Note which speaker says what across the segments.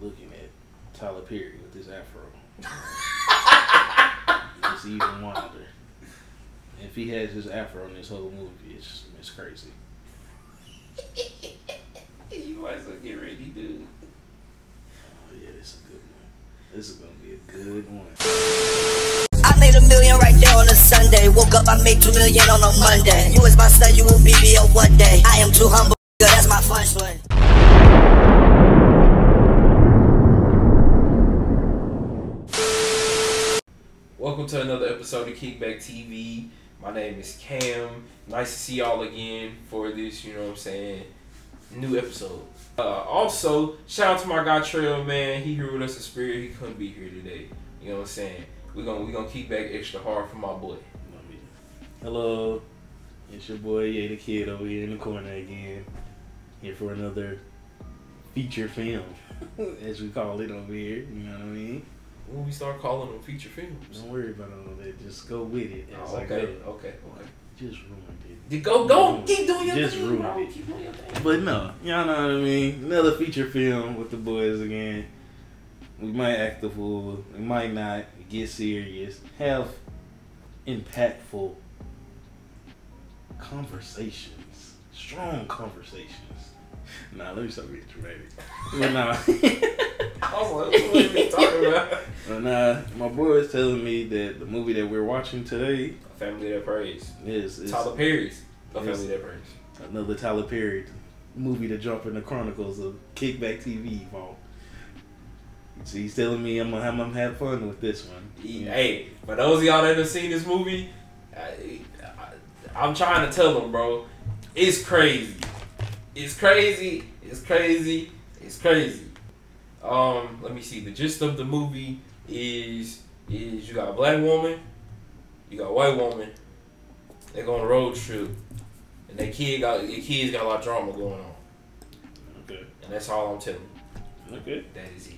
Speaker 1: looking at Tyler Perry with his afro. it's even wilder. If he has his afro in this whole movie, it's it's crazy.
Speaker 2: you might as well get ready, dude.
Speaker 1: Oh yeah, this is a good one. This is gonna be a good one.
Speaker 3: I made a million right there on a Sunday. Woke up, I made two million on a Monday. You was my son, you will be me one day. I am too humble, that's my fun
Speaker 2: Welcome to another episode of Kickback TV. My name is Cam. Nice to see y'all again for this, you know what I'm saying, new episode. Uh, also, shout out to my guy Trail, man. He here with us in spirit. He couldn't be here today. You know what I'm saying? We're gonna we gonna keep back extra hard for my boy.
Speaker 1: Hello, it's your boy Ye the Kid over here in the corner again. Here for another feature film, as we call it over here. You know what I mean?
Speaker 2: When we start calling them feature films.
Speaker 1: Don't worry about all that. Just go with it. As
Speaker 2: Oh,
Speaker 1: I
Speaker 2: okay,
Speaker 1: go.
Speaker 2: okay, okay.
Speaker 1: Just ruined it.
Speaker 2: You Go, go, keep doing your
Speaker 1: Just
Speaker 2: thing,
Speaker 1: ruined
Speaker 2: bro.
Speaker 1: it.
Speaker 2: Keep doing your thing.
Speaker 1: But no, y'all know what I mean. Another feature film with the boys again. We might act the fool. We might not get serious. Have impactful conversations. Strong conversations. Nah, let me stop being dramatic. But nah.
Speaker 2: I was like, what are we talking about?
Speaker 1: but nah, my boy is telling me that the movie that we're watching today
Speaker 2: A family that preys.
Speaker 1: is, is
Speaker 2: Tyler Perry's A Family That Preys.
Speaker 1: another Tyler Perry movie to jump in the chronicles of Kickback TV vault. So he's telling me I'm gonna, I'm gonna have fun with this one. Yeah.
Speaker 2: Hey, for those of y'all that have seen this movie, I, I, I'm trying to tell them, bro, it's crazy. It's crazy. It's crazy. It's crazy. Um, let me see. The gist of the movie is is you got a black woman, you got a white woman. They go on a road trip, and their kid got your kids got a lot of drama going on,
Speaker 1: Okay.
Speaker 2: and that's all I'm telling you.
Speaker 1: Okay.
Speaker 2: That is it.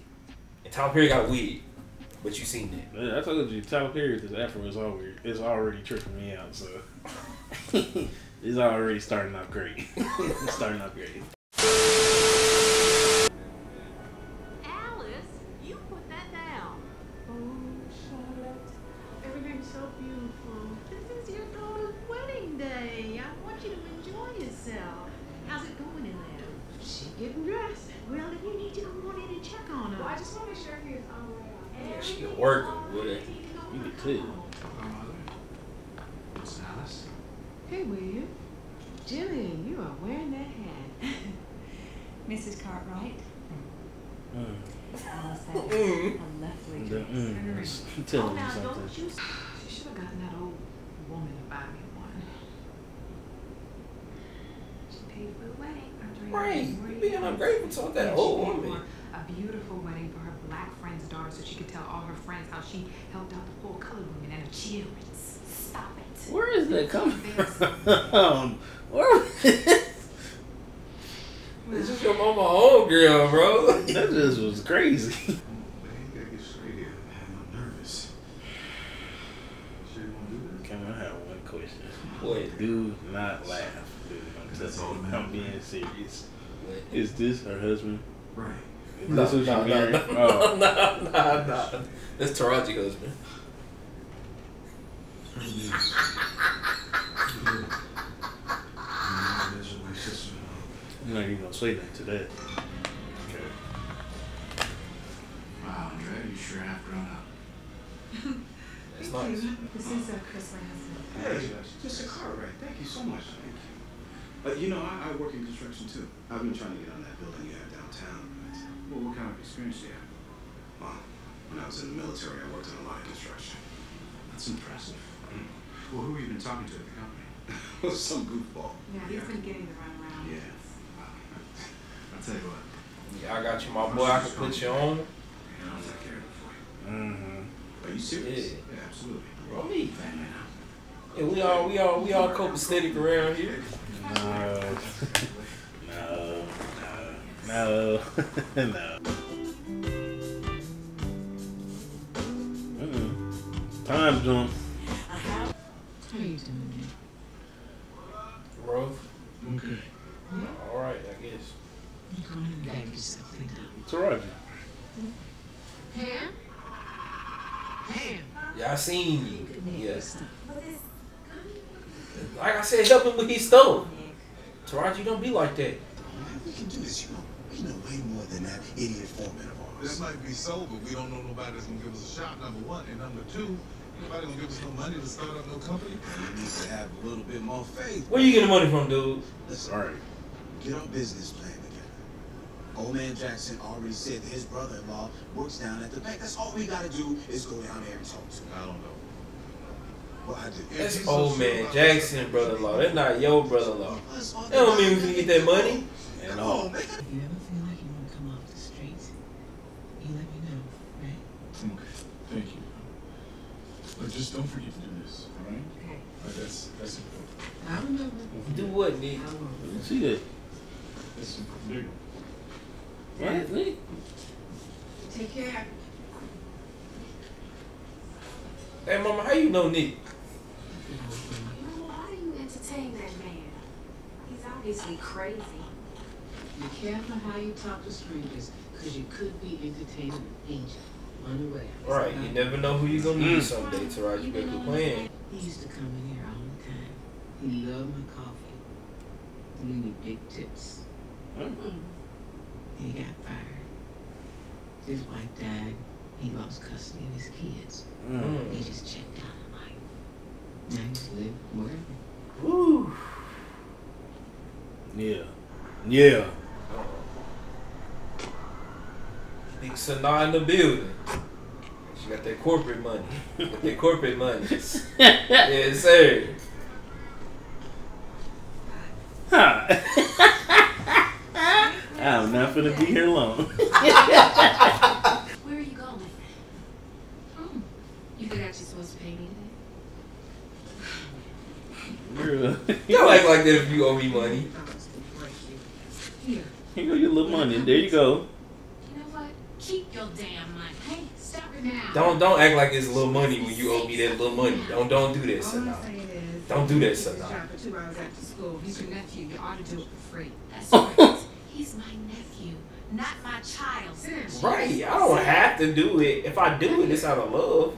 Speaker 2: And Tom Perry got wig, but you seen that.
Speaker 1: Yeah, I told you Tyler Perry with his afro is already it's already tripping me out. So it's already starting out great. starting out great.
Speaker 4: Dress.
Speaker 1: telling
Speaker 5: oh,
Speaker 1: me
Speaker 5: now,
Speaker 1: something.
Speaker 5: don't you... She should have gotten that old woman to buy me one.
Speaker 4: She paid for the wedding. Andrea,
Speaker 2: Right.
Speaker 4: where
Speaker 2: You
Speaker 4: you
Speaker 2: being ungrateful to that
Speaker 4: Yeah,
Speaker 2: old
Speaker 4: she paid
Speaker 2: woman.
Speaker 4: for A beautiful wedding for her black friend's daughter so she could tell all her friends how she helped out the poor colored women and the children. Stop it.
Speaker 1: Where is that coming
Speaker 4: Embarrassing.
Speaker 1: from? Where?
Speaker 2: This is your mama old girl, bro.
Speaker 1: that just was crazy.
Speaker 6: Man, you gotta get straight here. Man, I'm nervous. Sure you wanna do this?
Speaker 1: Can I have one question?
Speaker 2: What?
Speaker 1: Do not laugh, dude.
Speaker 6: That's all
Speaker 1: you,
Speaker 6: that
Speaker 1: I'm being serious.
Speaker 2: What?
Speaker 1: Is this her husband?
Speaker 6: Right.
Speaker 1: Is
Speaker 2: No,
Speaker 1: this who
Speaker 2: no,
Speaker 1: she
Speaker 2: no,
Speaker 1: married?
Speaker 2: no,
Speaker 1: Oh.
Speaker 2: no, no, no. That's Taraji husband.
Speaker 6: Yeah, that's my sister.
Speaker 1: I'm not even gonna say that to that. Okay.
Speaker 6: Wow, Andrea, you sure have grown up.
Speaker 2: That's nice.
Speaker 4: This is uh, Chris Ransom.
Speaker 6: Hey, Mr. Cartwright, thank you so much. Thank you. But you know, I, I work in construction too. I've been trying to get on that building you have downtown. Well, what kind of experience do you have? Well, when I was in the military, I worked on a lot of construction. That's impressive. Well, who have you been talking to at the company? Some goofball.
Speaker 4: Yeah, he's been getting the runaround.
Speaker 6: Yeah. Wow. I'll tell you what.
Speaker 2: Yeah, I got you, my boy. I can put you on.
Speaker 6: Yeah, I'll take care of it for you.
Speaker 1: Mm-hmm.
Speaker 6: Are you serious?
Speaker 2: Yeah.
Speaker 6: absolutely.
Speaker 2: Bro, me.
Speaker 6: Family now.
Speaker 2: Yeah, we all, we all, we all copacetic around here.
Speaker 1: No. no. No. No. no. Mm-mm. Time jump.
Speaker 5: How you doing?
Speaker 2: Bro.
Speaker 6: Okay.
Speaker 2: All right, I guess.
Speaker 5: You go ahead and bag yourself clean up.
Speaker 1: Taraji.
Speaker 4: Pam? Pam.
Speaker 2: Y'all seen me. Yeah. Like I said, help him with his stuff. Taraji, don't be like that.
Speaker 6: We can do this, you know. We know way more than that idiot foreman of
Speaker 7: That
Speaker 6: ours.
Speaker 7: might be so, but we don't know nobody that's gonna give us a shot, number one. And number two, nobody gonna give us no money to start up no company.
Speaker 6: We need to have a little bit more faith.
Speaker 2: Where you getting the money from, dude?
Speaker 6: Listen,
Speaker 1: All right.
Speaker 6: get our business plan together. Old man Jackson already said that his brother-in-law works down at the bank. That's all we gotta do is go down there and talk to him.
Speaker 7: I don't know.
Speaker 6: Well, I do.
Speaker 7: If
Speaker 2: That's
Speaker 7: he's
Speaker 2: old man
Speaker 7: about
Speaker 2: Jackson brother-in-law. That's not your brother-in-law.
Speaker 6: Us all
Speaker 2: That don't mean we can get that money.
Speaker 1: And
Speaker 6: Come
Speaker 1: all.
Speaker 6: on, man.
Speaker 8: You ever feel like you want to come off the streets? You let me know, right?
Speaker 7: Okay, thank you. But just don't forget to do this, all right?
Speaker 8: Okay.
Speaker 7: Like that's that's important.
Speaker 8: I remember.
Speaker 2: Do what, Nick?
Speaker 8: I will.
Speaker 1: See that?
Speaker 7: That's big.
Speaker 1: Right, Nick?
Speaker 8: Take care.
Speaker 2: Hey, mama, how you know Nick?
Speaker 4: You know, why do you entertain that man? He's obviously crazy.
Speaker 8: Be careful how you talk to strangers, because you could be entertaining an angel. Unaware.
Speaker 2: Right, you never know who you're gonna meet someday, mm. Taraji. You better quit playing.
Speaker 8: He used to come in here all the time. He loved my coffee. He gave me big tips. Mm. He got fired. His wife died. He lost custody of his kids.
Speaker 2: Mm.
Speaker 8: He just checked out of life. Now he's live wherever.
Speaker 2: Woo.
Speaker 1: Yeah. Yeah.
Speaker 2: Big Sanaa in the building. She got that corporate money. Got that corporate money. yes, sir.
Speaker 1: Ha. I'm not gonna be here long.
Speaker 4: Where are you going?
Speaker 8: Oh, you think actually supposed to pay me
Speaker 1: Girl.
Speaker 2: You don't act like that if you owe me money.
Speaker 8: Here.
Speaker 1: Here go your little money. There you go.
Speaker 4: You know what? Keep your damn money. Hey, stop it now.
Speaker 2: Don't don't act like it's a little money when you owe me that little money. Don't don't do that,
Speaker 8: All I'm
Speaker 2: Sanaa. Don't do that,
Speaker 8: he's
Speaker 2: Sanaa.
Speaker 8: two hours after school.
Speaker 4: He's your nephew. You ought to do it for free. That's
Speaker 1: Oh.
Speaker 4: right. He's my nephew, not my child.
Speaker 2: Right. I don't have to do it. If I do it, it's out of love.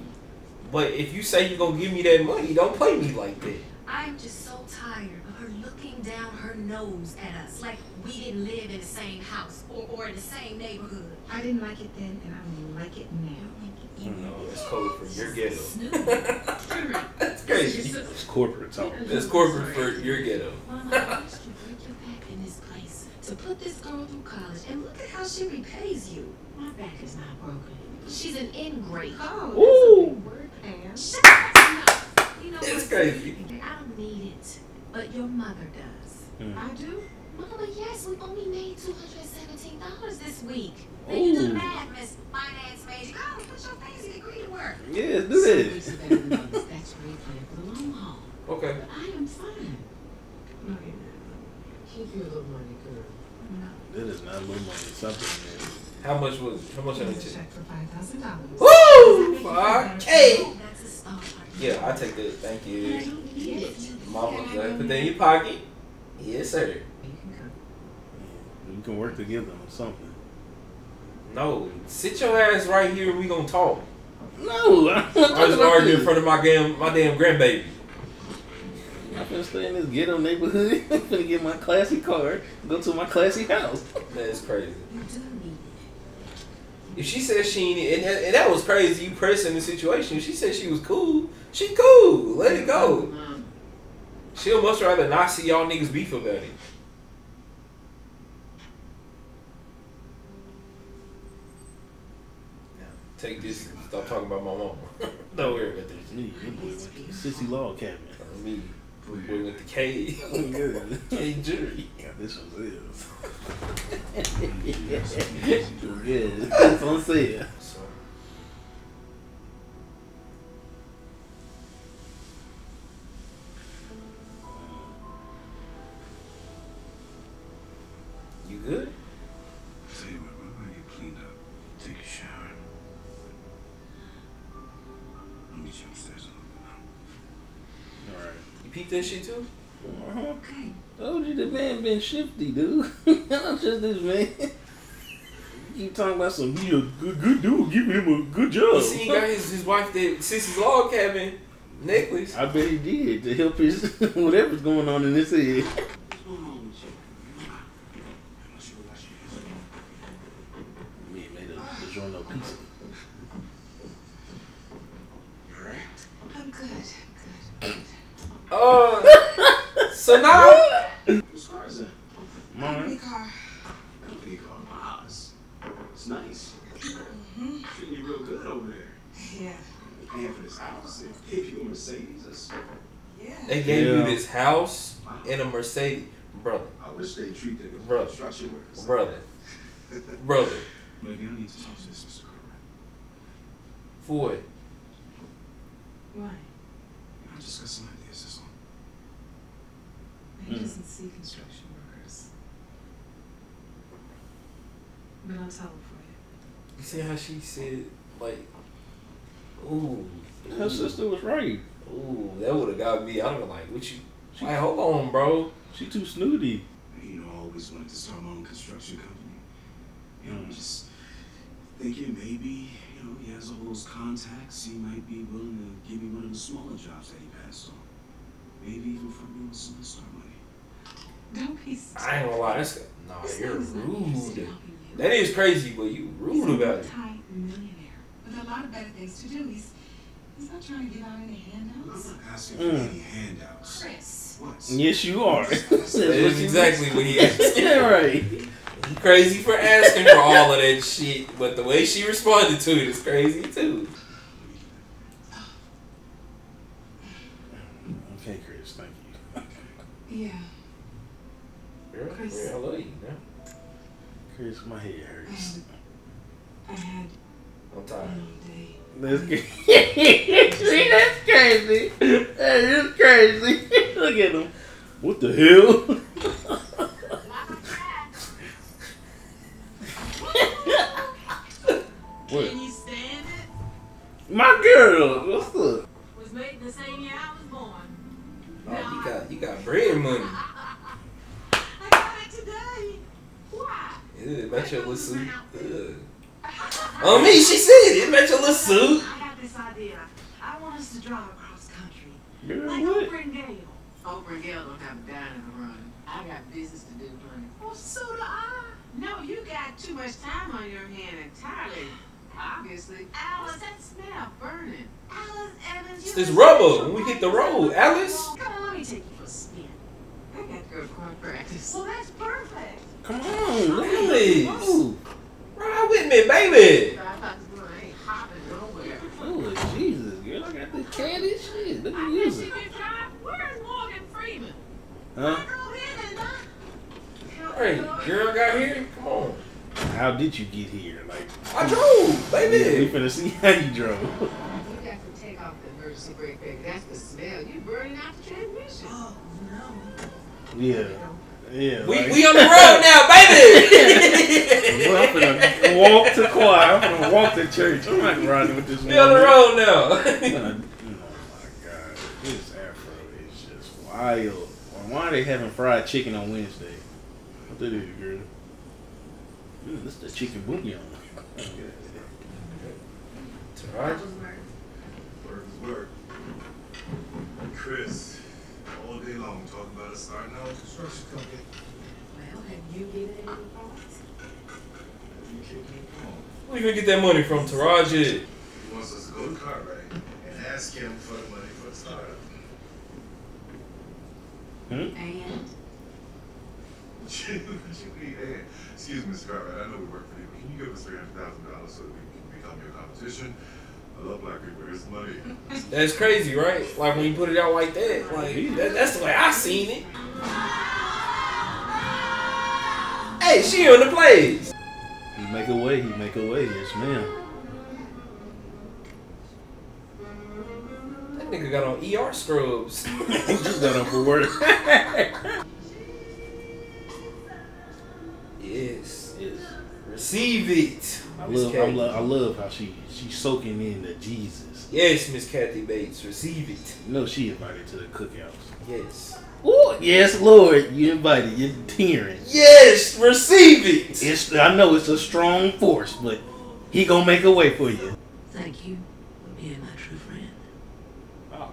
Speaker 2: But if you say you're gonna give me that money, don't play me like that.
Speaker 5: I'm just so tired of her looking down her nose at us like we didn't live in the same house or, or in the same neighborhood.
Speaker 8: I didn't like it then, and I don't like it now.
Speaker 2: No, it's code for your ghetto.
Speaker 5: Snoop.
Speaker 2: That's crazy.
Speaker 1: It's corporate talk.
Speaker 2: That's corporate for your ghetto.
Speaker 5: Mama, I watched you break your back in this place to put this girl through college, and look at how she repays you.
Speaker 8: My back is not broken.
Speaker 5: She's an ingrate.
Speaker 8: Oh,
Speaker 2: Ooh.
Speaker 8: that's a big word, Pam.
Speaker 5: Shut up! You know
Speaker 2: It's
Speaker 5: what?
Speaker 2: crazy.
Speaker 5: I don't need it, but your mother does.
Speaker 8: I do.
Speaker 5: Mama, yes, we only made two hundred seventeen dollars this week. Now you do the
Speaker 1: Ooh.
Speaker 5: math, Miss Finance Major. Go, put your fancy degree to work.
Speaker 1: Yeah, do this.
Speaker 8: Some that That's where you plan for the long haul.
Speaker 2: Okay.
Speaker 8: But I am fine. No, you're not. Keep your little money, girl.
Speaker 1: That is not a little money. Something, man.
Speaker 2: How much was it? How much I need to?
Speaker 8: five thousand dollars.
Speaker 2: Woo! Fuck. Hey.
Speaker 5: Oh, that's.
Speaker 2: Yeah, I take that. Thank you.
Speaker 5: don't need it.
Speaker 2: Mama, put that in your pocket. Yes, sir.
Speaker 8: You can.
Speaker 1: We can work together on something.
Speaker 2: No, sit your ass right here and we gonna talk.
Speaker 1: No, I'm not
Speaker 2: was arguing in front of my damn my damn grandbaby.
Speaker 1: I'm finna stay in this ghetto neighborhood. I'm finna get my classy car, go to my classy house.
Speaker 2: That's crazy.
Speaker 5: You do need
Speaker 2: If she said she ain't, and, that- and that was crazy, you pressing the situation. If she said she was cool, she cool. Let it go.
Speaker 8: Mom,
Speaker 2: She'll much rather not see y'all niggas beef about it. Take this and stop talking about my mama. Don't worry about this.
Speaker 1: Me, your boy went to sissy log cabin.
Speaker 2: Me, boy with the K,
Speaker 1: Good.
Speaker 2: K jury.
Speaker 1: Yeah, this one is. Good. That's sale.
Speaker 2: So,
Speaker 1: been shifty, dude. I'm just this man. keep talking about some he a good good dude, give him a good job.
Speaker 2: You
Speaker 1: job.
Speaker 2: see, he got his, his wife did Sissy's log cabin necklace.
Speaker 1: I bet he did to help his whatever's going on in his head.
Speaker 6: What's going on with you? Unless you relax your hands.
Speaker 1: Me made a DiGiorno pizza.
Speaker 6: You alright?
Speaker 4: I'm good. I'm good.
Speaker 2: Uh, so now
Speaker 6: Whose car is that?
Speaker 1: Mine.
Speaker 4: car.
Speaker 6: Company car. Oz. It's nice. Treating you real good over there.
Speaker 4: Yeah.
Speaker 6: Paying for this house. They gave you a Mercedes. That's,
Speaker 4: Yeah.
Speaker 2: They gave
Speaker 1: Yeah.
Speaker 2: you this house and a Mercedes, brother,
Speaker 6: I wish they treat the
Speaker 2: Bro.
Speaker 6: construction workers.
Speaker 2: brother, brother.
Speaker 6: Maybe I need to talk to this Mr. Cartwright.
Speaker 2: For it.
Speaker 4: Why?
Speaker 6: I just got some ideas. That's all.
Speaker 4: He
Speaker 1: Mm.
Speaker 4: doesn't see construction workers. But I'll tell him for you.
Speaker 2: You see how she said like, ooh,
Speaker 1: Her sister was right.
Speaker 2: Ooh, that would have got me. I'd have been like, what you? Like, hold on, bro.
Speaker 1: She too snooty.
Speaker 6: You know, I always wanted to start my own construction company. You know, just thinking maybe, you know, he has all those contacts. He might be willing to give me one of the smaller jobs that he passed on. Maybe even for me with some of the start money.
Speaker 4: Don't be
Speaker 2: I ain't gonna lie. That's nah,
Speaker 4: This
Speaker 2: you're
Speaker 4: man's not interested in
Speaker 2: rude.
Speaker 4: you.
Speaker 2: That is crazy, but you
Speaker 4: He's
Speaker 2: rude
Speaker 4: a
Speaker 2: about it.
Speaker 4: multi-millionaire with a lot of better things to do. He's he's not trying to give out any handouts.
Speaker 6: I'm not asking for
Speaker 1: Mm.
Speaker 6: any handouts.
Speaker 4: Chris.
Speaker 6: What?
Speaker 1: Yes, you are. That's
Speaker 2: That
Speaker 1: what
Speaker 2: is
Speaker 1: you-
Speaker 2: exactly what he asked.
Speaker 1: yeah, right.
Speaker 2: He crazy for asking for all of that shit, but the way she responded to it is crazy too.
Speaker 1: Okay, Chris, thank you.
Speaker 4: Yeah.
Speaker 2: Girl,
Speaker 4: Chris.
Speaker 2: girl, I love you, man.
Speaker 1: Chris, my head hurts.
Speaker 4: I had
Speaker 2: I'm tired.
Speaker 4: long day.
Speaker 1: That's crazy. See, that's crazy. That is crazy. Look at him. What the hell? what?
Speaker 5: Can you stand it?
Speaker 1: My girl. What's up?
Speaker 5: Was made the same year I was born.
Speaker 2: Oh, you got you got bread money.
Speaker 5: I got it today. Why?
Speaker 2: Yeah, match your little suit. Ugh. On me, she said it. Match your little suit.
Speaker 5: I got this idea. I want us to drive across country.
Speaker 1: Girl,
Speaker 5: Like
Speaker 1: what?
Speaker 5: Oprah and Gayle.
Speaker 8: Oprah and Gayle don't have a dime in the run. I got business to do, honey.
Speaker 5: Well, so do I.
Speaker 8: No, you got too much time on your hand entirely. Obviously.
Speaker 5: Alice,
Speaker 8: What's that smell burning?
Speaker 5: Alice Evans, you
Speaker 2: This rubber when we hit the road. Alice.
Speaker 5: Come on, let me take you for a spin.
Speaker 8: I got to go to choir practice.
Speaker 5: Well, that's perfect.
Speaker 1: Come on. Look at
Speaker 2: Please.
Speaker 1: Ooh.
Speaker 2: Ride with me, baby.
Speaker 8: I thought this one ain't hopping nowhere.
Speaker 1: Oh, Jesus, girl. I got this candy shit. Let
Speaker 5: I
Speaker 1: me use
Speaker 5: bet
Speaker 1: it.
Speaker 5: you. Where's Morgan Freeman?
Speaker 1: Huh?
Speaker 5: I in and I.
Speaker 2: Hey, girl got here. Come on.
Speaker 1: How did you get here? Like,
Speaker 2: I drove, baby.
Speaker 1: we
Speaker 2: baby.
Speaker 1: finna see how you drove.
Speaker 8: You got to take off the emergency brake, baby. That's the smell. You burning out the transmission.
Speaker 5: Oh, no.
Speaker 1: Yeah. Yeah.
Speaker 2: We,
Speaker 1: like-
Speaker 2: we on the road now, baby.
Speaker 1: Well, I'm finna walk to choir. I'm finna walk to church. I'm not riding with this
Speaker 2: we on the road now.
Speaker 1: Gonna- Oh my god, this afro is just wild. Why are they having fried chicken on Wednesday? What that is, girl? Mm, this is the chicken bouillon.
Speaker 2: Right.
Speaker 7: Work is work. Chris, all day long talking about us starting our own construction company.
Speaker 8: Well, have you given any thoughts?
Speaker 7: You kidding me? Come on.
Speaker 2: Where you gonna get that money from, Taraji?
Speaker 7: He wants us to go to Cartwright and ask him for the money for the startup.
Speaker 8: And?
Speaker 7: What you need, eh? Excuse me, Mr. Cartwright, I know we work for you, but can you give us three hundred thousand dollars so we can become your competition? I love black people, here's the money.
Speaker 2: That's crazy, right? Like when you put it out like that, like that, that's the way I seen it. Hey, she on the plays.
Speaker 1: He make a way. He make a way. Yes, ma'am.
Speaker 2: That nigga got on ER scrubs.
Speaker 1: he just got up for work.
Speaker 2: yes.
Speaker 1: yes.
Speaker 2: Receive it.
Speaker 1: I love, I love, I love how she she's soaking in the Jesus.
Speaker 2: Yes, Miss Kathy Bates. Receive it.
Speaker 1: No, she invited to the cookouts.
Speaker 2: Yes.
Speaker 1: Oh yes, Lord, you invited. You're tearing.
Speaker 2: Yes, receive it.
Speaker 1: It's I know it's a strong force, but he gonna make a way for you.
Speaker 8: Thank you for being my true friend.
Speaker 2: Oh,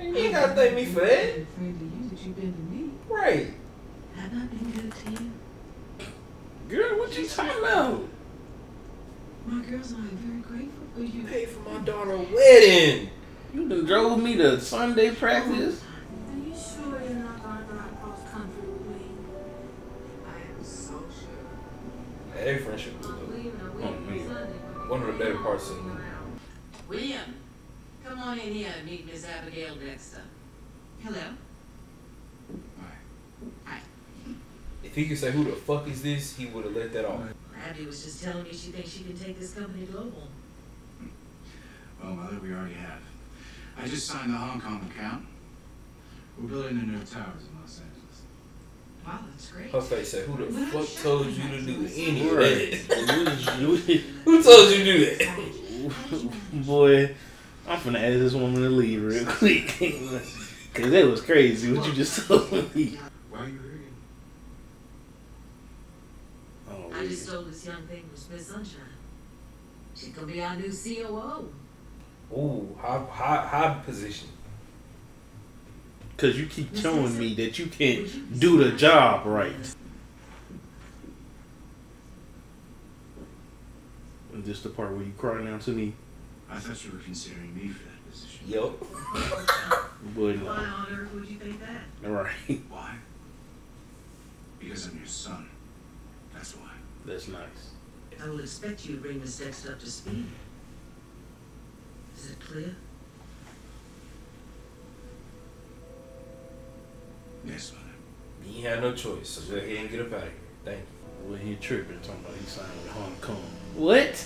Speaker 2: you ain't gotta thank me for that.
Speaker 8: I'm friend to you that you've been to me.
Speaker 2: Right.
Speaker 8: Have I been good to you?
Speaker 1: Girl, what you talking about?
Speaker 8: My girls and I are very grateful for you.
Speaker 2: You paid for my daughter's wedding.
Speaker 1: You done drove me to Sunday practice.
Speaker 4: Are you sure you're not gonna drive cross country with me? I am so sure.
Speaker 2: Hey, friendship was
Speaker 4: I'm oh, a week
Speaker 1: Oh,
Speaker 4: from
Speaker 1: man.
Speaker 4: Sunday. but
Speaker 2: One of the better parts of
Speaker 4: not
Speaker 2: the movie.
Speaker 4: around.
Speaker 8: William, come on in here and meet Miss Abigail Dexter. Hello. Hi. Hi.
Speaker 2: If he could say who the fuck is this, he would have let that off.
Speaker 8: Abby was just telling me she thinks she can take this company global.
Speaker 6: Well, Mother, we already have. I just signed the Hong Kong account. We're building the new towers in Los Angeles.
Speaker 8: Wow, that's great.
Speaker 2: Her face said, "Who the fuck told you to do any of
Speaker 1: Right.
Speaker 2: that?
Speaker 1: You- you-
Speaker 2: Who told you to do that?"
Speaker 1: Boy, I'm finna ask this woman to leave real quick. Cause that was crazy what you just told me.
Speaker 6: Why are you here?
Speaker 1: Oh,
Speaker 8: I just told this young thing from Miss Sunshine. She could be our new COO.
Speaker 2: Ooh, high, high, high position.
Speaker 1: Cause you keep showing me that you can't do the job right. And this the part where you cry now to me?
Speaker 6: I thought you were considering me for that position.
Speaker 2: Yup.
Speaker 1: Boy,
Speaker 8: Why
Speaker 1: no.
Speaker 8: on earth would you think that?
Speaker 1: Alright.
Speaker 6: Why? Because I'm your son. That's why.
Speaker 1: That's nice.
Speaker 8: I will expect you to bring Miss Dexter up to speed. Is it clear?
Speaker 6: Yes, Mother.
Speaker 2: You ain't had no choice, so go ahead and get up out of here. Thank you.
Speaker 1: Well, he tripping, talking about he signed with Hong Kong. What?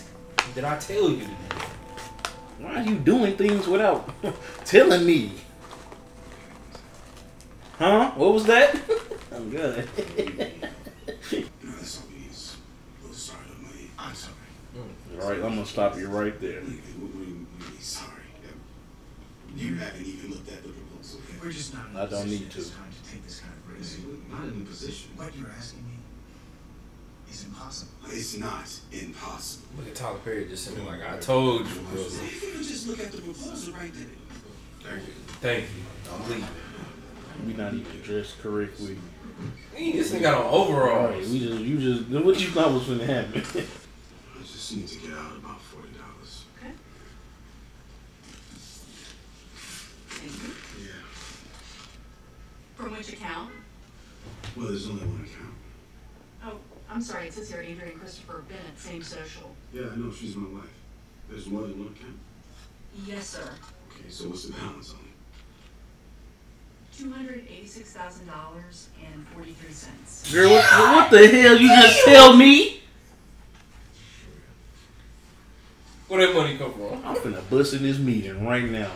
Speaker 2: Did I tell you to do that?
Speaker 1: Why are you doing things without telling me? Huh? What was that? I'm good.
Speaker 6: You know, that's all we need is a little sorry on my I'm sorry.
Speaker 1: All right, I'm gonna stop you right there.
Speaker 6: Sorry? You haven't even looked at the proposal yet. We're just not in a
Speaker 1: I don't
Speaker 6: position
Speaker 1: need
Speaker 6: at
Speaker 1: to.
Speaker 6: this time to take this kind of risk. We're not in the position. What you're asking me is impossible. It's not impossible.
Speaker 2: Look at Tyler Perry just sitting like, I told you, bro.
Speaker 6: If you could just look at the proposal right there. Thank you.
Speaker 2: Thank you. I'm leaving.
Speaker 1: We not even dressed correctly.
Speaker 2: Hey, This nigga got on
Speaker 1: All right,
Speaker 2: overalls.
Speaker 1: we just, you just, what you thought was gonna happen?
Speaker 6: I just need to get out about forty dollars.
Speaker 8: Thank you.
Speaker 6: Yeah.
Speaker 9: From which account?
Speaker 6: Well, there's only one account.
Speaker 9: Oh, I'm sorry, it says here Adrian Christopher Bennett, same social.
Speaker 6: Yeah, I know she's my wife. There's more than one account.
Speaker 9: Yes, sir.
Speaker 6: Okay, so what's the balance on it?
Speaker 9: Two hundred eighty-six thousand dollars and forty-three cents.
Speaker 1: Girl, what, what the hell you just tell me?
Speaker 2: Where that money come from?
Speaker 1: I'm finna bust in this meeting right now.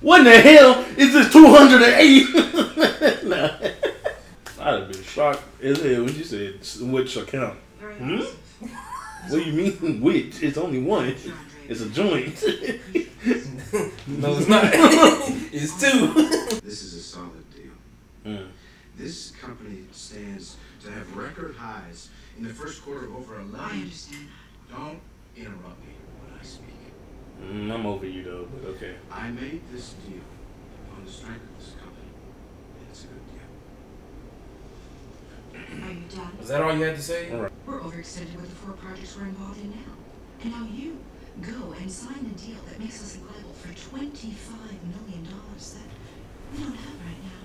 Speaker 1: What in the hell is this 280? nah. I'd have been shocked as hell when you said which account.
Speaker 8: Very
Speaker 1: Hmm? What do you mean which? It's only one. It's a joint.
Speaker 2: No, it's not. it's two.
Speaker 6: This is a solid deal.
Speaker 1: Mm.
Speaker 6: This company stands to have record highs in the first quarter of over 11.
Speaker 8: I understand.
Speaker 6: Don't interrupt me when I speak.
Speaker 1: Mm, I'm over you though, but okay.
Speaker 6: I made this deal on the strength of this company. It's a good deal.
Speaker 8: Are you done?
Speaker 2: Was that all you had to say?
Speaker 1: All right.
Speaker 8: We're overextended with the four projects we're involved in now. And now you go and sign a deal that makes us liable for $25 million that we don't have right now.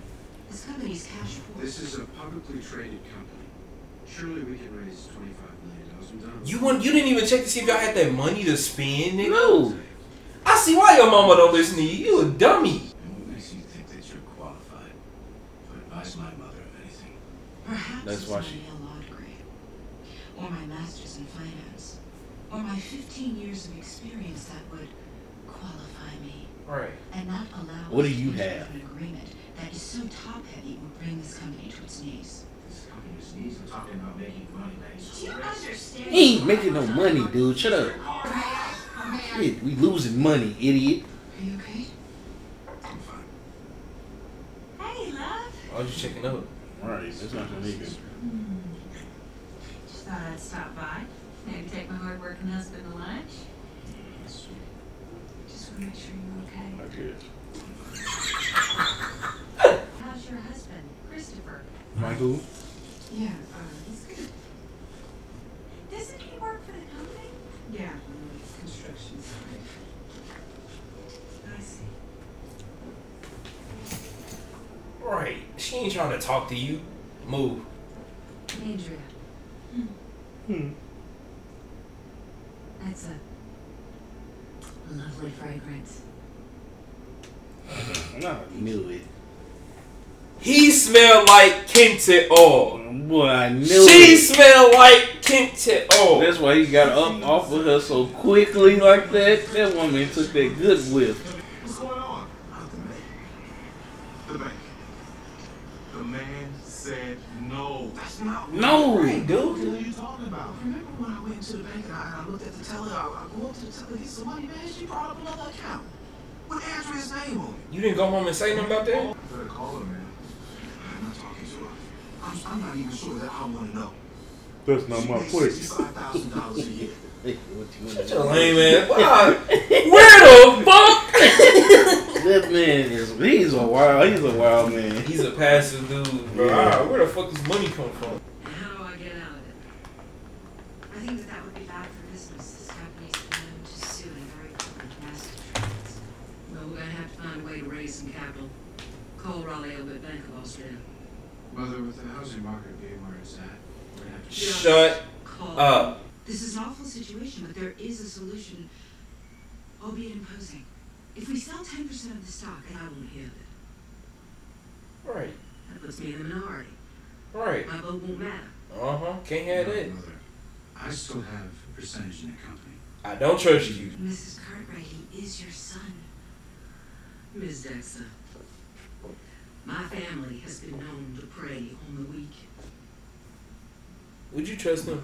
Speaker 8: This company's cash poor.
Speaker 6: This is a publicly traded company. Surely we can raise $25 million.
Speaker 2: You want, you didn't even check to see if y'all had that money to spend, nigga.
Speaker 1: No.
Speaker 2: I see why your mama don't listen to you. You a dummy.
Speaker 6: And what makes you think that you're qualified to advise my mother of anything?
Speaker 8: Perhaps
Speaker 1: That's why
Speaker 8: my
Speaker 1: she-
Speaker 8: Yale law degree, or my master's in finance, or my 15 years of experience that would qualify me
Speaker 2: Right.
Speaker 8: and not allow
Speaker 1: What
Speaker 8: us
Speaker 1: do you
Speaker 8: to enter
Speaker 1: have?
Speaker 8: into an agreement that is so top-heavy will bring this company to its knees.
Speaker 6: This company just needs to talking about making money, man.
Speaker 8: Do you understand?
Speaker 1: He ain't making no money, dude. Shut up. Shit, we losing money, idiot.
Speaker 8: Are you okay?
Speaker 6: I'm fine.
Speaker 8: Hey, love.
Speaker 2: I was just checking up.
Speaker 1: Right, that's not gonna make it. Hmm.
Speaker 8: Just thought I'd stop by. Maybe take my hard-working husband to lunch. Just want to make sure you're okay.
Speaker 1: I guess.
Speaker 8: How's your husband, Christopher?
Speaker 1: Michael?
Speaker 8: Yeah, uh, he's good. Doesn't he work for the company? Yeah, construction site. I see.
Speaker 2: Right. She ain't trying to talk to you. Move.
Speaker 8: Andrea.
Speaker 1: Hmm.
Speaker 8: That's a lovely fragrance.
Speaker 1: I knew it.
Speaker 2: He smelled like Kente oil.
Speaker 1: Boy, I knew
Speaker 2: She
Speaker 1: it.
Speaker 2: smelled like Kente oil.
Speaker 1: That's why he got up off of her so quickly like that. That woman took that good whiff.
Speaker 6: What's going on? Not the man. The bank. The man said no. That's not
Speaker 1: No,
Speaker 6: right,
Speaker 1: dude.
Speaker 6: What are you talking about? Remember when I went into the bank and I, I looked at the teller? I, I go up to the teller to get some money, man. She brought up another account with Andrea's name on it.
Speaker 2: You didn't go home and say nothing about that?
Speaker 6: I better call her, man. I'm not talking to her. I'm, I'm not even sure that I want to know.
Speaker 1: That's not
Speaker 6: She
Speaker 1: my
Speaker 6: makes
Speaker 1: place.
Speaker 6: $65,000 a year.
Speaker 1: Hey, what you
Speaker 2: Such a lame man. Why? Where the fuck?
Speaker 1: That man is he's a wild he's a wild man.
Speaker 2: He's a passive dude, bro.
Speaker 1: Yeah.
Speaker 2: Alright, where the fuck does money come from?
Speaker 8: How do I get out of it? I think that that would be bad for business. This company's been known to sue in very common massive trades. Well, we're gonna have to find a way to raise some capital. Call Raleigh over at Bank of Austria.
Speaker 6: Mother, with the housing market being where it's at, we're have to
Speaker 2: Shut
Speaker 8: Call.
Speaker 2: up.
Speaker 8: This is an awful situation, but there is a solution, albeit imposing. If we sell 10% of the stock, and I won't hear it,
Speaker 2: Right.
Speaker 8: that puts me in the minority.
Speaker 2: Right.
Speaker 8: My vote won't matter.
Speaker 2: Uh huh. Can't have that.
Speaker 6: Mother, I still have a percentage in the company.
Speaker 2: I don't trust you.
Speaker 8: Mrs. Cartwright, he is your son. Ms. Dexter, my family has been known to prey on the weak.
Speaker 2: Would you trust him?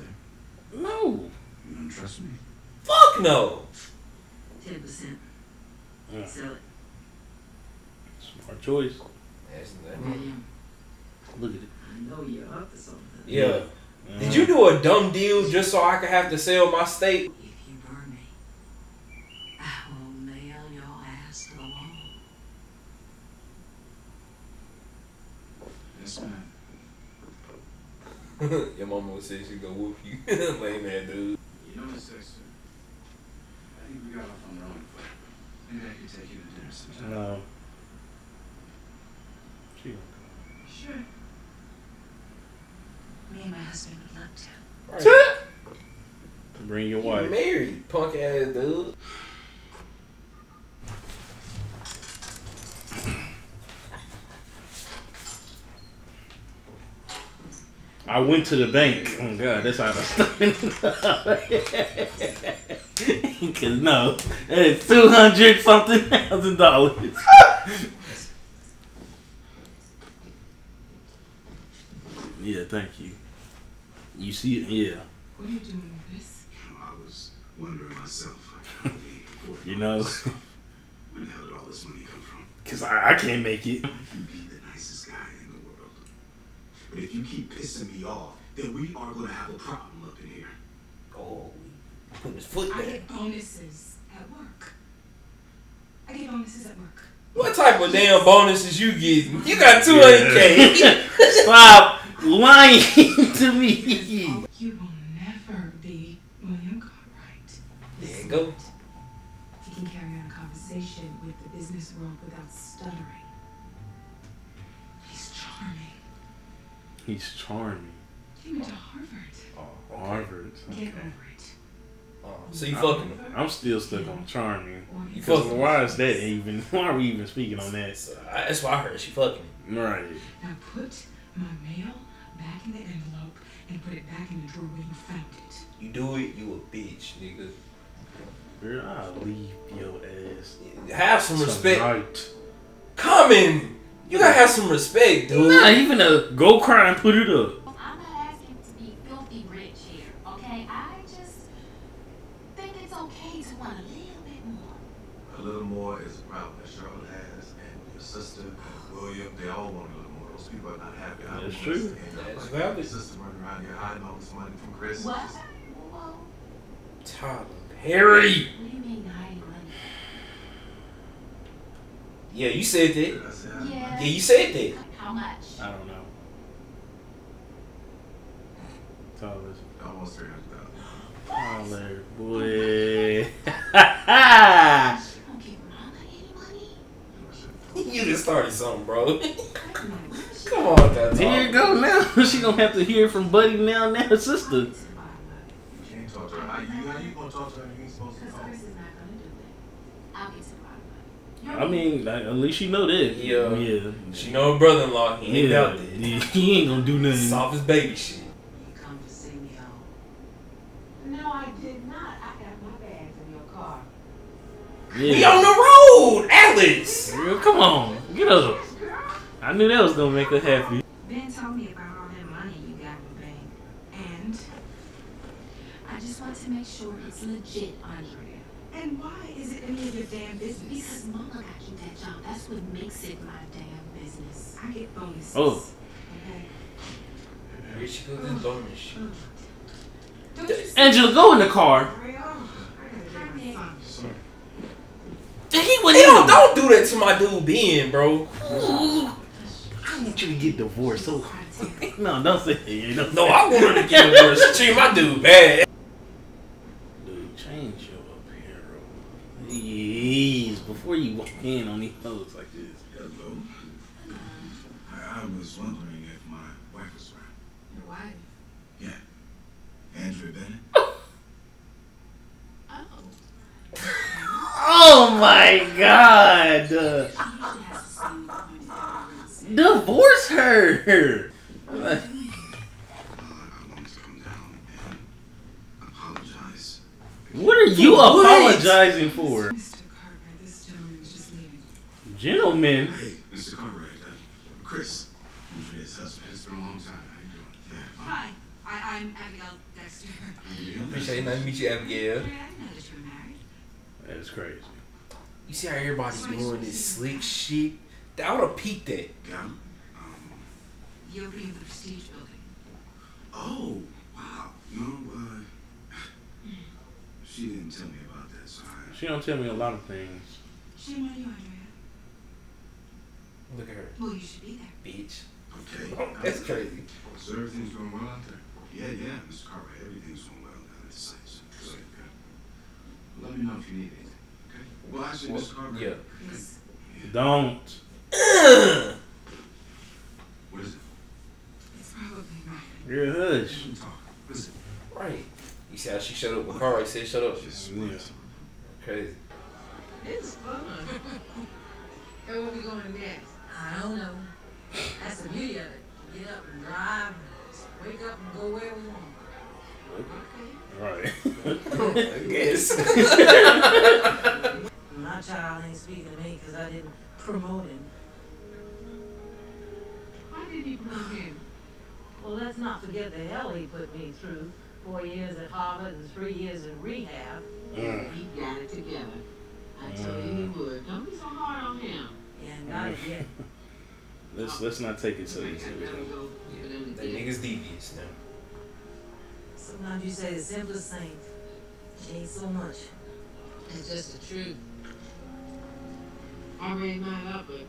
Speaker 1: No.
Speaker 6: You don't trust me?
Speaker 2: Fuck no.
Speaker 8: 10%.
Speaker 1: Yeah.
Speaker 8: Sell it.
Speaker 1: Smart choice.
Speaker 2: That's,
Speaker 8: Mm.
Speaker 1: Look at it.
Speaker 8: I know you're up to something.
Speaker 2: yeah. Did you do a dumb deal just so I could have to sell my stake?
Speaker 8: If you burn me, I will nail your ass to the wall.
Speaker 6: Yes, ma'am.
Speaker 2: Your mama would say she'd go whoop you. Lame man, dude.
Speaker 6: You know, Miss Dexter, I think we got off on the wrong foot. Maybe I could take you to dinner sometime.
Speaker 1: No. She
Speaker 8: Sure. Me and my husband would love to.
Speaker 2: Right.
Speaker 1: bring your
Speaker 2: You
Speaker 1: wife.
Speaker 2: married, punk ass dude.
Speaker 1: I went to the bank. Oh god, that's how I started. Cause no, it's two hundred something thousand dollars. yeah, thank you. You see it? Yeah.
Speaker 8: What are you doing with this?
Speaker 6: I was wondering myself. I can't believe before
Speaker 1: You know,
Speaker 6: Where the hell did all this money come from?
Speaker 1: cause I, I can't make it.
Speaker 6: You be the nicest guy in the world. But if you keep pissing me off, then we are going to have a problem up in here.
Speaker 2: Oh, put his foot
Speaker 4: I
Speaker 2: down.
Speaker 4: get bonuses at work. I get bonuses at work.
Speaker 2: What type of damn bonuses you getting? You got 200k.
Speaker 1: Stop lying to me.
Speaker 4: You will never be William Cartwright.
Speaker 2: There you go.
Speaker 4: He can carry on a conversation with the business world without stuttering. He's charming. He went to Harvard.
Speaker 2: Oh,
Speaker 1: Harvard.
Speaker 4: Get
Speaker 1: Okay.
Speaker 4: over it.
Speaker 2: oh, so you fucking him.
Speaker 1: I'm still stuck on charming.
Speaker 4: Or
Speaker 2: You fucking-
Speaker 1: why is that even? Why are we even speaking on that?
Speaker 2: So, I- That's why I heard she fucking. him.
Speaker 1: Right.
Speaker 4: Now put my mail back in the envelope and put it back in the drawer where you found it.
Speaker 2: You do it, you a bitch, nigga.
Speaker 1: Girl, I'll leave your ass.
Speaker 2: Have some respect.
Speaker 1: Tonight.
Speaker 2: Coming You gotta have some respect, dude.
Speaker 1: Nah, even a go cry and put it up.
Speaker 5: I'm not asking to be filthy rich here, okay? I just think it's okay to want a little bit more.
Speaker 7: A little more is a problem that Charlotte has, and your sister, and William, they all want a little more. Those people are not happy. I
Speaker 1: That's true.
Speaker 2: That's
Speaker 7: Like,
Speaker 2: valid.
Speaker 7: Your sister running around here hiding all this money from Chris.
Speaker 5: What? Whoa.
Speaker 2: Tyler Perry.
Speaker 5: What do you mean hiding money?
Speaker 2: Yeah, you said that.
Speaker 7: Did I say hiding money?
Speaker 5: Yeah.
Speaker 2: Yeah, you said that.
Speaker 5: How much?
Speaker 1: I don't know. Tyler's.
Speaker 7: Almost 300000
Speaker 1: Tyler, boy.
Speaker 5: She won't give Mama any?
Speaker 2: You just started something, bro. Come on, that's
Speaker 1: Here you go now. she gonna have to hear from Buddy now, now sister.
Speaker 7: You can't talk to her. How you, how you gonna talk to her? You ain't supposed to
Speaker 5: Because
Speaker 7: talk.
Speaker 5: Chris is not going to do that. I'll get to the bottom of it.
Speaker 1: I mean, like, at least she know this.
Speaker 2: Yeah.
Speaker 1: Yeah.
Speaker 2: She know her brother-in-law. He ain't
Speaker 1: yeah.
Speaker 2: out there.
Speaker 1: He ain't gonna do nothing.
Speaker 2: Soft as baby shit.
Speaker 8: You come to see me home.
Speaker 10: No, I did not. I got my bags in your car.
Speaker 1: Yeah.
Speaker 2: We on the road, Alice.
Speaker 1: Girl, come on, get up. I knew that was gonna make her happy.
Speaker 8: Ben told me about all that money you got in the bank. And
Speaker 5: I just want to make sure it's legit, Andrea.
Speaker 8: And why is it any of your damn business?
Speaker 5: Because Mama got you that job. That's what makes it my damn business.
Speaker 8: I get bonuses.
Speaker 1: Oh.
Speaker 8: Okay.
Speaker 2: Here she goes in bonus shit.
Speaker 8: Don't you see?
Speaker 1: Angela, go in the car.
Speaker 8: Real? I gotta get my son.
Speaker 1: He wouldn't
Speaker 2: don't, don't do that to my dude Ben, bro.
Speaker 1: I want you to get divorced. So no, don't say it. Don't
Speaker 2: No,
Speaker 1: say
Speaker 2: I want her to get divorced. She treat my dude bad.
Speaker 1: Dude, change your apparel. Please, before you walk in on these hoes like this.
Speaker 6: Hello. I, I was wondering if my wife was around.
Speaker 8: Your wife?
Speaker 6: Yeah. Andrea Bennett.
Speaker 1: Oh oh my god! Uh,
Speaker 5: She usually has the same pointed errors.
Speaker 1: divorce her!
Speaker 6: Uh, I wanted to come down and apologize.
Speaker 1: What are you
Speaker 2: What?
Speaker 1: apologizing for?
Speaker 8: Mr. Cartwright, this gentleman was just leaving.
Speaker 1: Gentlemen.
Speaker 6: Hey, Mr. Cartwright. Uh, Chris. Andrea's husband. It's been a long time. How you doing? Yeah.
Speaker 8: Hi, I, I'm Abigail Dexter.
Speaker 2: Appreciate it. Nice to meet you, Abigail.
Speaker 8: I didn't know that you were married.
Speaker 1: That's crazy.
Speaker 2: You see how everybody's doing this slick shit? I would have peeked that.
Speaker 6: Got him? Um,
Speaker 8: The opening of the Prestige building.
Speaker 6: oh, wow. No, uh, she didn't tell me about that, so I...
Speaker 1: She don't tell me a lot of things.
Speaker 8: Shame on you, Andrea.
Speaker 2: Look at her,
Speaker 8: Well, you should be there.
Speaker 2: bitch.
Speaker 6: Okay.
Speaker 2: That's crazy.
Speaker 6: So everything's going well out there? Yeah, yeah, Mr. Carver. Everything's going well down at the site. So good, good. Let me know if you need anything, okay? Well, actually, Mr. Cartwright.
Speaker 2: Yeah.
Speaker 8: Yes.
Speaker 1: Don't.
Speaker 6: What is it?
Speaker 8: It's probably right.
Speaker 1: You're a hush.
Speaker 6: Let me talk. What is it?
Speaker 2: Right. You see how she shut up when Carl said shut up?
Speaker 6: Just
Speaker 1: Yeah.
Speaker 2: Crazy.
Speaker 10: It's fun. and where we going next?
Speaker 8: I don't know. That's the beauty of it. Get up and drive, wake up and go where we want. Okay.
Speaker 1: Right.
Speaker 2: I guess.
Speaker 11: My child ain't speaking to me because I didn't promote him.
Speaker 10: Why didn't you promote him?
Speaker 11: Well, let's not forget the hell he put me through. Four years at Harvard and three years in rehab.
Speaker 1: Mm.
Speaker 10: He got it together. I told you he would. Don't be so hard on him.
Speaker 11: Yeah, ain't got it yet.
Speaker 1: Let's let's not take it so easy.
Speaker 10: gotta
Speaker 1: with
Speaker 10: let him
Speaker 1: him.
Speaker 10: go for them to
Speaker 2: That nigga's devious now.
Speaker 11: Sometimes you say the simplest thing. It ain't so much.
Speaker 10: It's just the truth. I raised mine up, but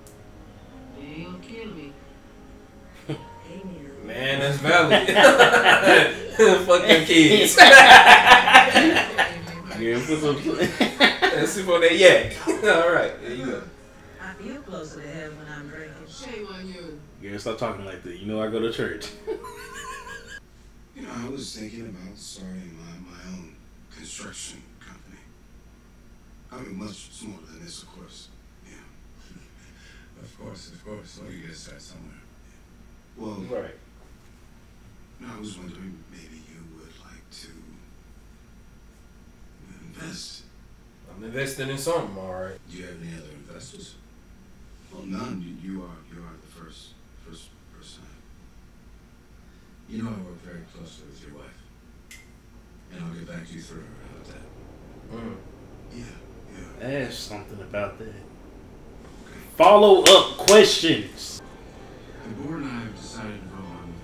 Speaker 10: they ain't gonna kill me.
Speaker 11: Amen.
Speaker 2: Man, that's valid. Fuck them kids.
Speaker 1: Yeah, put some.
Speaker 2: Let's sip on that yak. All right, there you go.
Speaker 11: I feel closer to heaven when I'm drinking.
Speaker 10: Shame on you.
Speaker 1: Yeah, stop talking like that. You know I go to church.
Speaker 6: You know, I was thinking about starting my, my own construction company. I mean, much smaller than this, of course. Yeah. of course, of course. Well, you gotta start somewhere. Well,
Speaker 2: Right.
Speaker 6: I was wondering maybe you would like to invest.
Speaker 2: I'm investing in something, all right.
Speaker 6: Do you have any other investors? Well, none. You, you are you are the first first person. You know I work very closely with your wife, and I'll get back to you through her. About that?
Speaker 2: Mm.
Speaker 6: Yeah,
Speaker 1: Ask something about that. Follow up questions.
Speaker 6: The board and I have decided to vote on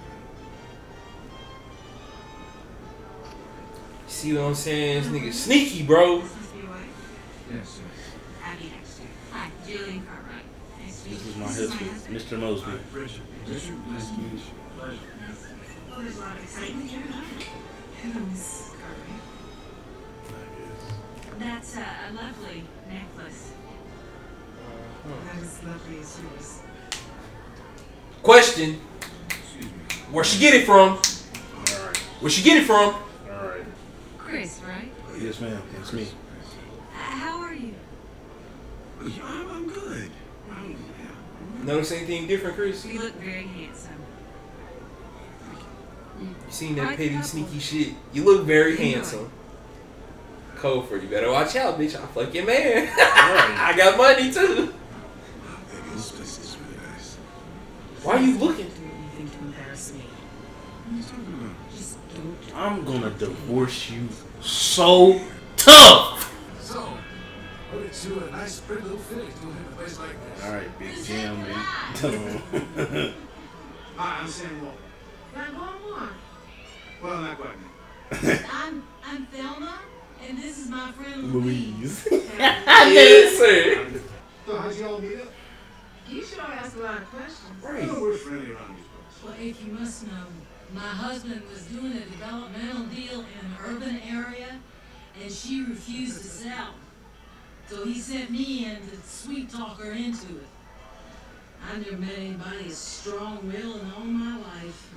Speaker 2: See what I'm saying? This nigga sneaky, bro.
Speaker 8: This is?
Speaker 6: Yes, yes.
Speaker 8: Abby Dexter. Hi, Julian Cartwright. Nice to meet
Speaker 1: This is my husband, Mr. Mosby.
Speaker 6: Richard. Richard, nice to meet you. Pleasure.
Speaker 8: Oh, there's a lot of excitement here, huh? Hello, Cartwright. That's a, a lovely necklace. Uh-huh. Not as lovely as yours.
Speaker 2: Question:
Speaker 6: Excuse.
Speaker 2: Where she get it from?
Speaker 1: Alright.
Speaker 2: Where she get it from?
Speaker 1: Alright.
Speaker 8: Chris, right?
Speaker 1: Yes, ma'am. It's me.
Speaker 8: Uh, how are you?
Speaker 6: I'm, I'm good. I'm, yeah.
Speaker 2: Notice anything different, Chris?
Speaker 8: You look very handsome.
Speaker 2: You seen that
Speaker 8: Right
Speaker 2: petty,
Speaker 8: couple.
Speaker 2: sneaky shit? You look very
Speaker 8: Enjoy.
Speaker 2: handsome. Code for you. Better watch out, bitch. I fuck your man. I got money too. Why are you looking?
Speaker 8: Do anything to embarrass me.
Speaker 6: What you talking about?
Speaker 8: Just don't.
Speaker 1: I'm gonna divorce you so tough.
Speaker 6: So, what did you a nice, pretty little filly doing in a place like this?
Speaker 1: Alright, big jam, man.
Speaker 6: Hi, I'm Sam Walton.
Speaker 5: Got one more.
Speaker 6: Well, not quite.
Speaker 5: I'm I'm Thelma, and this is my friend
Speaker 1: Louise.
Speaker 2: yes, sir.
Speaker 6: So, how'd you all meet up?
Speaker 5: You sure ask a lot of questions.
Speaker 2: Right.
Speaker 6: Well, we're friendly around these parts.
Speaker 10: Well, if you must know, my husband was doing a developmental deal in an urban area, and she refused to sell. So he sent me in to sweet talk her into it. I've never met anybody as strong-willed in all my life.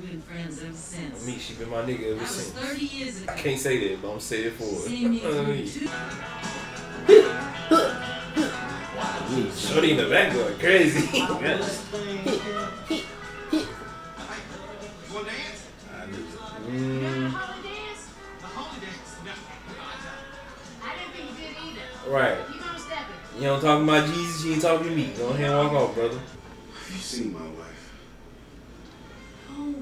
Speaker 10: We've been friends ever since.
Speaker 2: Me, she been my nigga ever
Speaker 10: That was
Speaker 2: since.
Speaker 10: 30 years ago.
Speaker 2: Can't say that, but I'm saying it for
Speaker 10: Seen me
Speaker 2: her.
Speaker 10: through
Speaker 2: Me.
Speaker 10: two.
Speaker 2: Shorty in the back going crazy.
Speaker 6: You want to dance?
Speaker 2: Mm,
Speaker 5: Holy dance?
Speaker 6: The holy dance.
Speaker 5: I didn't think you did either.
Speaker 2: right.
Speaker 5: Keep on stepping.
Speaker 2: You don't talk about Jesus, you ain't talking to me. Go ahead and walk off, brother.
Speaker 6: Have you seen my wife?
Speaker 8: Oh,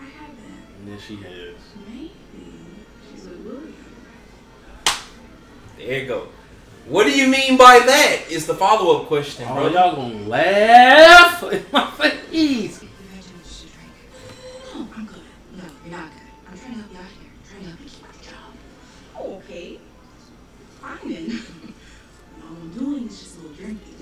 Speaker 8: I haven't.
Speaker 1: Yes, she has.
Speaker 8: Maybe. She's with William.
Speaker 2: There you go. What do you mean by that? Is the follow up question,
Speaker 1: Oh,
Speaker 2: bro.
Speaker 1: y'all gonna laugh in my face.
Speaker 8: You've had too much to drink. No, I'm good. No, you're not good. I'm trying to help you out here. I'm trying to help you keep your job. Oh, okay. Fine then. All I'm doing is just a little drinking.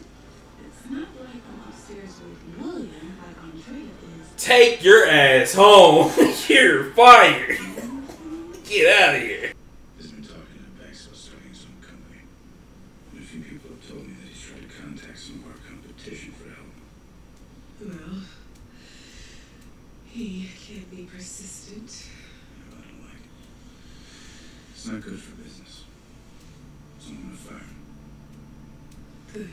Speaker 8: It's not like I'm upstairs with William, like Andrea is.
Speaker 2: Take your ass home. You're fired. Mm-hmm. Get out of here.
Speaker 6: He's been talking to banks about starting his own company. And a few people have told me that he's tried to contact some of our competition for help.
Speaker 8: Well, he can't be persistent.
Speaker 6: Yeah, I don't like it. It's not good for business. So I'm gonna fire him.
Speaker 8: Good.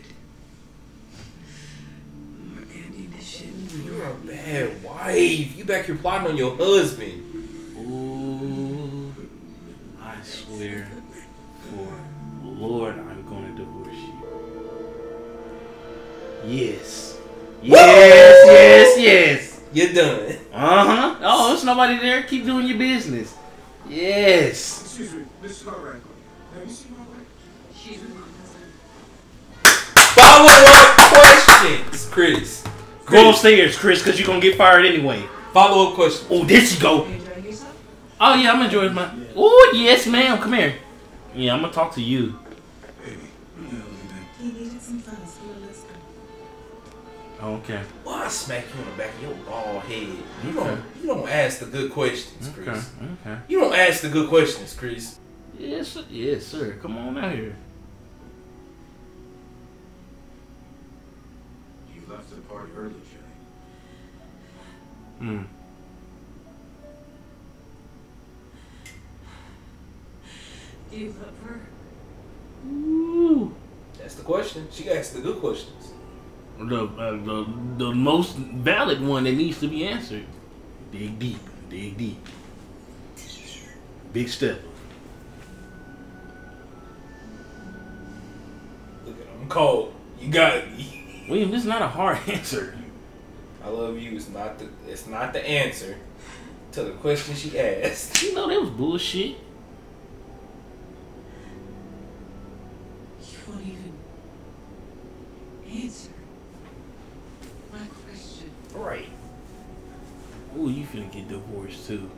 Speaker 8: More ammunition.
Speaker 2: You're a bad wife. You back here plotting on your husband.
Speaker 1: Ooh, I swear Yes. Yes, yes, yes.
Speaker 2: You're done.
Speaker 1: Uh huh. Oh, there's nobody there. Keep doing your business. Yes.
Speaker 6: Excuse me, Mr. Cartwright. Have you seen my wife?
Speaker 8: She's with my husband.
Speaker 2: Follow up questions, Chris.
Speaker 1: Go upstairs, Chris, because you're gonna get fired anyway.
Speaker 2: Follow up questions.
Speaker 1: Oh, there you go.
Speaker 8: You enjoying yourself?
Speaker 1: Oh yeah, I'm enjoying my. Oh yes, ma'am. Come here. Yeah, I'm gonna talk to you. Oh, okay.
Speaker 2: Well, I smack you on the back of your bald head. You
Speaker 1: Okay.
Speaker 2: don't. You don't ask the good questions,
Speaker 1: Okay.
Speaker 2: Chris.
Speaker 1: Okay.
Speaker 2: You don't ask the good questions, Chris.
Speaker 1: Yes, sir. yes, sir. Come on out here.
Speaker 6: You left the party early, Jenny.
Speaker 1: Hmm.
Speaker 8: Do you love her?
Speaker 1: Ooh.
Speaker 2: That's the question. She asked the good questions.
Speaker 1: The, uh, the the most valid one that needs to be answered. Dig deep. Dig deep. Big step.
Speaker 2: Look at him. I'm cold. You got it.
Speaker 1: William, this is not a hard answer.
Speaker 2: I love you is not the it's not the answer to the question she asked.
Speaker 1: You know that was bullshit.
Speaker 8: You won't even answer my question.
Speaker 2: Right.
Speaker 1: Ooh, you finna get divorced too.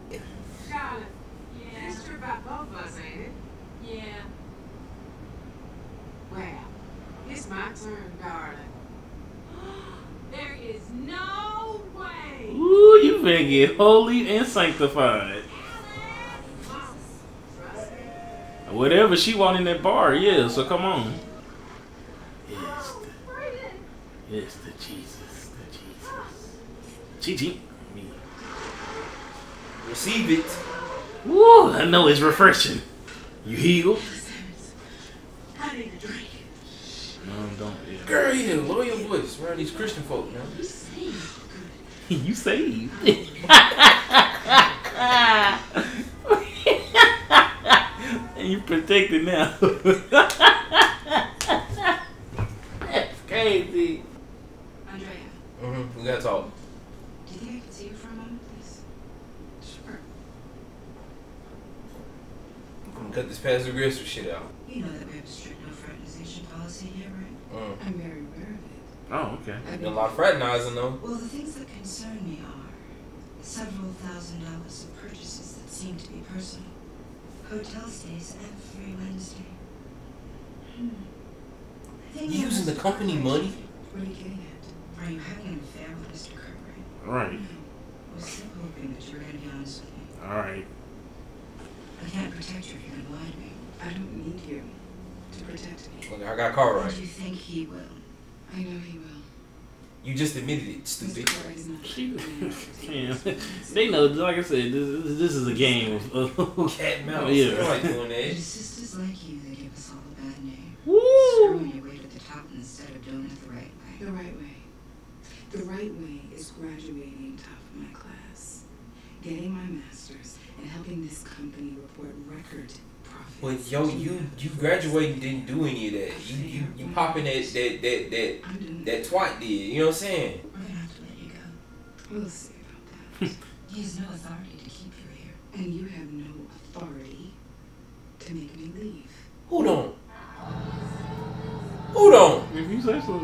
Speaker 4: Charlotte, yeah. It's true about both of us, ain't it? Yeah. Well, it's my turn, darling. there is no way.
Speaker 1: Ooh, you get holy and sanctified. Whatever she want in that bar, yeah. So come on. Yes, the, yes, the Jesus, the Jesus.
Speaker 2: Receive it.
Speaker 1: Woo, I know it's refreshing. You healed?
Speaker 8: I need a drink.
Speaker 1: No, don't. Yeah.
Speaker 2: Girl, yeah, lower your voice around these Christian folk, man.
Speaker 1: you saved. and you protected now. That's crazy.
Speaker 8: Andrea,
Speaker 2: Mm-hmm. We gotta talk.
Speaker 8: do you think I could see you for a moment, please? Sure.
Speaker 2: I'm gonna cut this passive aggressive shit out.
Speaker 8: You know that we have a strict no fraternization policy here, right?
Speaker 2: Mm.
Speaker 8: I'm very aware of it.
Speaker 1: Oh, okay.
Speaker 2: Been a lot of fraternizing though.
Speaker 8: Well, the things that concern me are several thousand dollars of purchases that seem to be personal. Hotel stays every Wednesday. Hmm.
Speaker 2: You using the company money?
Speaker 8: What are you getting at? Are you having an affair with Mr. Cartwright?
Speaker 1: Right.
Speaker 8: I was still hoping that you were going to be honest with me.
Speaker 1: All right.
Speaker 8: I protect you if you're going to lie to me. I don't need you to protect me.
Speaker 2: Look, I got car right.
Speaker 8: Do you think he will? I know he will.
Speaker 2: You just admitted it, stupid.
Speaker 1: Man, they know, like I said, this, this is a game of, of
Speaker 2: Cat and mouse.
Speaker 1: Yeah.
Speaker 2: You like doing
Speaker 8: It
Speaker 2: that.
Speaker 8: is sisters like you that give us all a bad name.
Speaker 1: Woo!
Speaker 8: Screwing your way to the top instead of doing it the right way.
Speaker 12: The right way. The right way is graduating top of my class, getting my master's, and helping this company report record profits.
Speaker 2: But yo, you you graduating didn't do any of that. You you, you popping that that that that that twat did. You know what I'm saying?
Speaker 8: We're gonna have to let you go.
Speaker 12: We'll see about that. Hmm.
Speaker 8: He has no authority to keep you here.
Speaker 12: and you have no authority to make me leave.
Speaker 2: Who don't? Who don't?
Speaker 1: If you say so.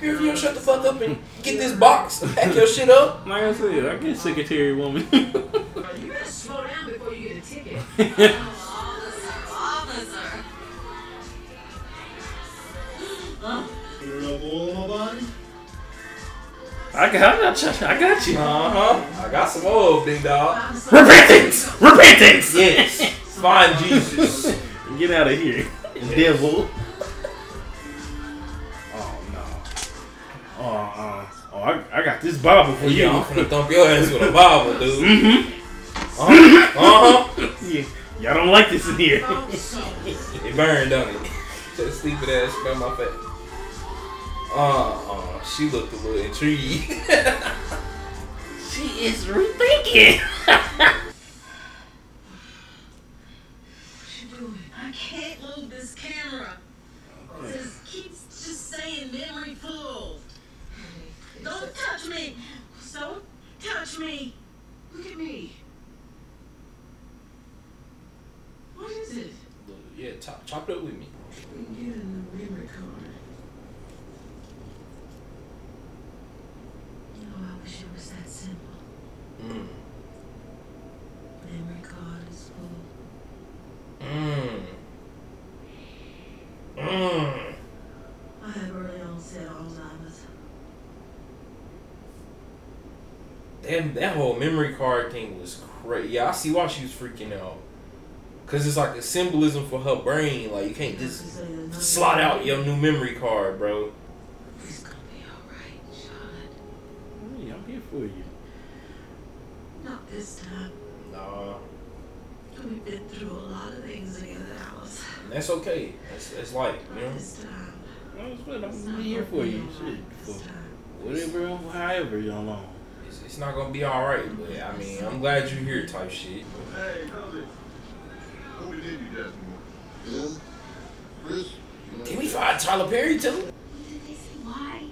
Speaker 2: Girl, if you don't shut the fuck up and get this box, pack your shit up.
Speaker 1: Like I said, I get secretary woman.
Speaker 12: You better slow down before you get a ticket.
Speaker 8: Officer!
Speaker 1: I got, I got you. I got you.
Speaker 2: Uh huh. I got some oil, big dog.
Speaker 1: Repentance! Repentance!
Speaker 2: Yes. Find Jesus.
Speaker 1: Get out of here, devil. Oh, uh, oh, I, I got this Bible for you.
Speaker 2: I'm gonna thump your ass with a Bible, dude.
Speaker 1: Mm-hmm.
Speaker 2: Uh huh.
Speaker 1: Yeah, y'all don't like this in here.
Speaker 2: It burned, don't it? That stupid ass smell my face. Uh, uh, she looked a little intrigued.
Speaker 1: she is rethinking.
Speaker 8: What you doing? I can't move this camera. It just keeps just saying memory full. Don't touch me. Don't touch me.
Speaker 12: Look at me. What is it?
Speaker 2: yeah, chop, chop it up with me.
Speaker 12: We get in the memory card.
Speaker 8: You know, I wish it was that simple.
Speaker 2: Mm.
Speaker 8: Memory card is full.
Speaker 2: Mm. Mm.
Speaker 8: I have early onset Alzheimer's.
Speaker 2: That, that whole memory card thing was crazy. Yeah, I see why she was freaking out. Cause it's like a symbolism for her brain. Like you can't just slot out your new memory card, bro.
Speaker 8: It's gonna be alright, Charlotte.
Speaker 1: Hey, I'm here for you.
Speaker 8: Not this time.
Speaker 2: Nah,
Speaker 8: We've been through a lot of things together, Alice.
Speaker 2: that's okay. That's, that's like you know.
Speaker 8: This time.
Speaker 1: Well, it's good. I'm here for you. Shit, for whatever, however you along
Speaker 2: it's, not gonna be all right. I mean, I'm glad you're here, type shit.
Speaker 7: Hey, cousin, who did you just?
Speaker 2: Yeah, Did we find Tyler Perry too?
Speaker 8: Did they say Why?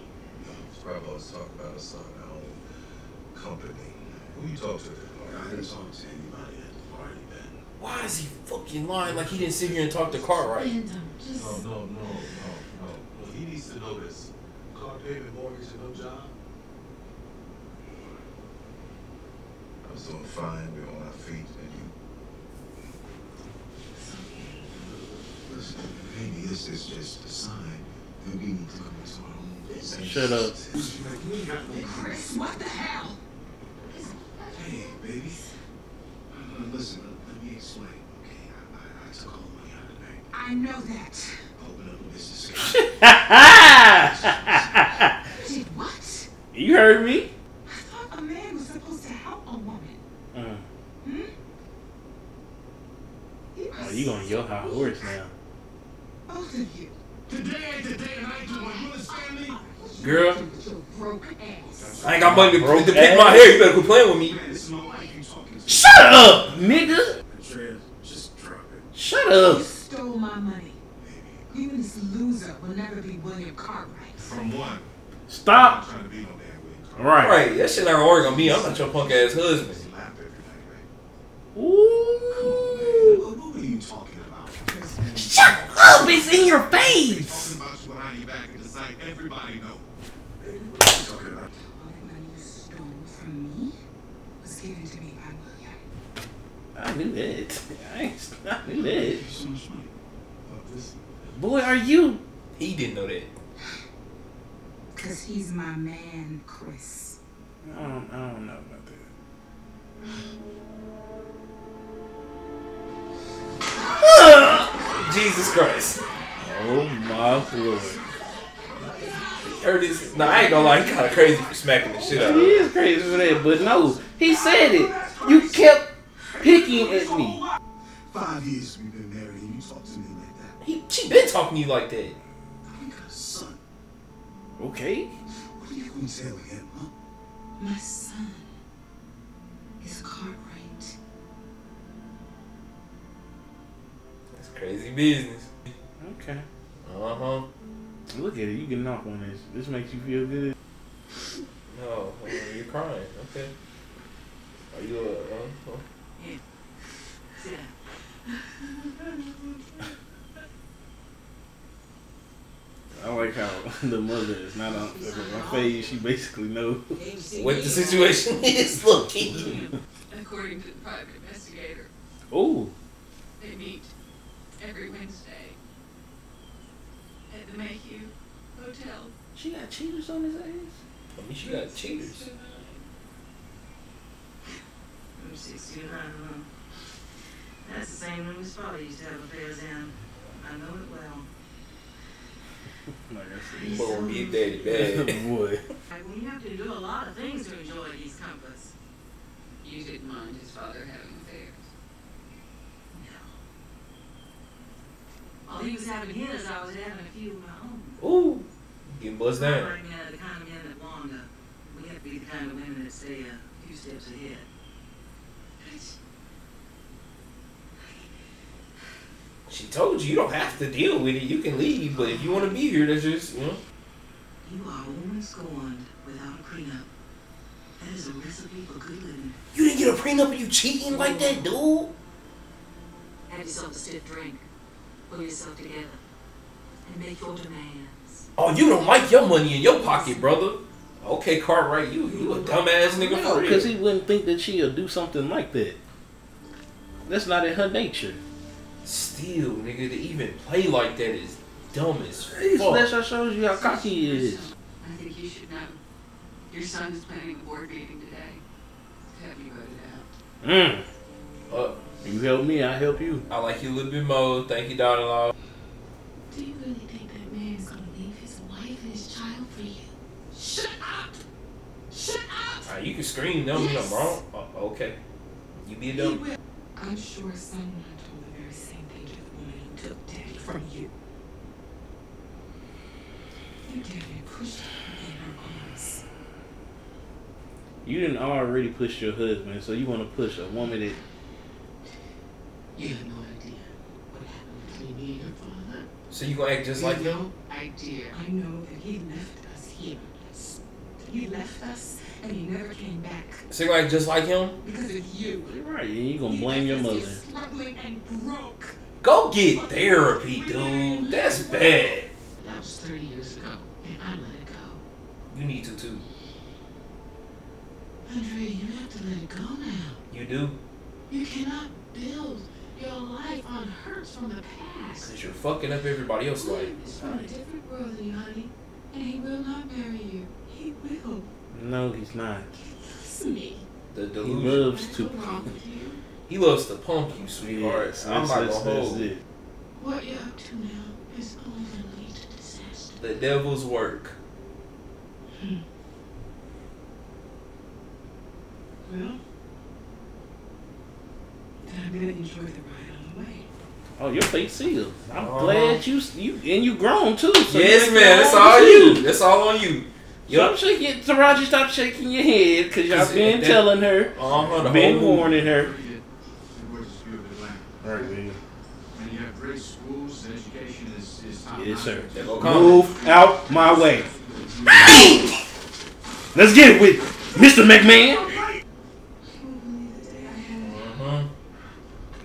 Speaker 6: probably Rabbi's talking about a song our own
Speaker 7: company. Who you talk to?
Speaker 6: I didn't talk to anybody at the party then.
Speaker 2: Why is he fucking lying like he didn't sit here and talk to carl Cartwright?
Speaker 7: No, no, no, no, no. He needs to know this. Car payment mortgage and no job. Was doing fine. We were on our feet, and you. Listen, maybe this is just a sign that we need to go into our own business.
Speaker 1: Shut up.
Speaker 7: Chris, what the hell?
Speaker 6: Hey, baby. Uh, listen, let, let me explain, okay? I, I, I took all the money out of the bank.
Speaker 10: I know that.
Speaker 6: Open up a business
Speaker 10: Did what?
Speaker 1: you heard me.
Speaker 10: I thought a man was supposed to help a woman.
Speaker 1: Uh,
Speaker 10: Hmm?
Speaker 1: oh, you on your high horse now.
Speaker 10: Both of you.
Speaker 7: Today ain't the day and I ain't doing. You understand me?
Speaker 2: Girl,
Speaker 10: With your broke ass.
Speaker 2: I ain't got money to,
Speaker 1: Broke
Speaker 2: to pick my hair. You better quit playing with me.
Speaker 6: It's my wife you talking.
Speaker 1: Shut up, nigga.
Speaker 6: Andrea, just drop it.
Speaker 1: Shut
Speaker 10: You
Speaker 1: up.
Speaker 10: stole my money. You and this loser will never be William Cartwright.
Speaker 7: From one.
Speaker 1: Stop.
Speaker 7: trying to be no damn William Carter.
Speaker 1: Right.
Speaker 2: Right, that shit not gonna work on me. I'm not your punk ass husband.
Speaker 7: Slap every night, right?
Speaker 1: Ooh.
Speaker 6: What, what are you talking about?
Speaker 1: Shut up. It's in your face.
Speaker 7: Talking about you behind your back in the sight. Everybody know.
Speaker 6: Baby, what are you talking about?
Speaker 10: All the money you stole from me was given to me by William.
Speaker 1: I knew that. I, ain't- I knew that.
Speaker 6: So much money. This,
Speaker 1: Boy, are you?
Speaker 2: He didn't know that.
Speaker 10: Because he's my man, Chris.
Speaker 1: I don't, I don't know about that.
Speaker 2: Jesus Christ.
Speaker 1: Oh my lord.
Speaker 2: Heard this? Nah, I ain't gonna lie. He kind of crazy for smacking the shit out of
Speaker 1: He
Speaker 2: her.
Speaker 1: is crazy for that, but no, he said it. You kept picking at me.
Speaker 6: five years we've been married and you talk to me like that.
Speaker 2: He, she been talking to you like that.
Speaker 6: We got a son.
Speaker 1: Okay.
Speaker 6: What are you going to tell him, huh?
Speaker 10: My son
Speaker 2: crazy business.
Speaker 1: Okay.
Speaker 2: Uh huh.
Speaker 1: Look at it. You getting off on this. This makes you feel good.
Speaker 2: No, you're crying. Okay. Are you a? Uh, uh,
Speaker 1: I like how the mother is not on my face. She basically knows.
Speaker 2: what the situation is? Look,
Speaker 13: According to the private investigator,
Speaker 1: Oh,
Speaker 13: they meet every Wednesday at the Mayhew Hotel.
Speaker 1: she got cheaters on his ass.
Speaker 2: I mean, she got cheaters.
Speaker 14: Room 69, huh? That's the same room his father used to have affairs in. I know it well.
Speaker 1: Like I said.
Speaker 2: Boy, Big Daddy bad.
Speaker 1: Boy.
Speaker 14: Like, when you have to do a lot of things to enjoy these comforts.
Speaker 13: You didn't mind his father having affairs.
Speaker 14: While he was having his, I was having a few of my own.
Speaker 2: Ooh, getting buzzed down.
Speaker 14: like, uh, the kind of men that wander. We have to be the kind of women that stay a few steps ahead.
Speaker 2: She told you you don't have to deal with it. You can leave, but if you want to be here, that's just you know.
Speaker 14: You are a woman scorned without a prenup. That is a recipe for good living.
Speaker 2: You didn't get a prenup and you cheating like that, dude.
Speaker 14: Have yourself a stiff drink. Pull yourself together. And make your demands.
Speaker 2: Oh, you don't like your money in your pocket, brother. Okay, Cartwright, you you a dumbass nigga for
Speaker 1: Because he wouldn't think that she'll do something like that. That's not in her nature.
Speaker 2: Still, nigga, to even play like that is dumb as
Speaker 1: That's
Speaker 2: fuck.
Speaker 1: that shows you how cocky he is.
Speaker 13: I think you should know. Your son is planning a board meeting today. Have you voted out?
Speaker 1: Mm.
Speaker 2: Uh,
Speaker 1: You help me, I help you.
Speaker 2: I like you a little bit more. Thank you, daughter-in-law.
Speaker 15: Do you really think that man's gonna leave his wife and his child for you? Shut up! Shut up!
Speaker 2: Alright, you can scream. Don't mean I'm wrong. Uh, okay. You be a dumb.
Speaker 8: I'm sure someone told the very same thing to the woman who took Daddy from you. You Daddy pushed her in her arms.
Speaker 1: You didn't already push your husband, so you want to push a woman that
Speaker 8: You have no idea what happened between me and her father.
Speaker 2: So you gonna act just like him?
Speaker 8: No idea. I know that he left us here. He left us and he never came back.
Speaker 2: Seem like just like him.
Speaker 8: Because of you.
Speaker 1: You're Right, and you gonna blame your mother.
Speaker 8: Struggling and broke.
Speaker 2: Go get therapy, dude. That's bad.
Speaker 8: That was 30 years ago, and I let it go.
Speaker 2: You need to too.
Speaker 8: Andre, you have to let it go now.
Speaker 2: You do.
Speaker 8: You cannot build your life on hurts from the past.
Speaker 2: Cause you're fucking up everybody else's life.
Speaker 8: It's from a different world than you, honey. And he will not marry you. He will.
Speaker 1: No, he's not.
Speaker 8: Listen me.
Speaker 2: The delusion.
Speaker 1: He loves to. Punk you.
Speaker 2: He loves to pump you, sweetheart.
Speaker 1: Yes,
Speaker 2: I'm
Speaker 1: that's-
Speaker 2: not
Speaker 1: that's-
Speaker 2: gonna
Speaker 1: that's
Speaker 2: hold.
Speaker 1: it.
Speaker 8: What you're up to now is only going to lead to disaster.
Speaker 2: The devil's work. Hmm.
Speaker 12: Well, then I'm gonna enjoy the ride on the way.
Speaker 1: Oh, your face sealed. I'm
Speaker 2: Uh-huh.
Speaker 1: glad you you and you grown too. So
Speaker 2: yes, man.
Speaker 1: It's
Speaker 2: all
Speaker 1: own
Speaker 2: you.
Speaker 1: decision.
Speaker 2: That's all on you.
Speaker 1: Stop shaking, Taraji. Stop shaking your head because y'all
Speaker 2: 'Cause
Speaker 1: been
Speaker 2: that-
Speaker 1: telling her,
Speaker 2: Uh-huh, the
Speaker 1: been
Speaker 2: whole-
Speaker 1: warning her.
Speaker 6: We're just.
Speaker 1: Right, man.
Speaker 6: And you have great schools, and education is, is top
Speaker 1: Yes, sir.
Speaker 2: There go
Speaker 1: Move out my way. Let's get it with Mr. McMahon.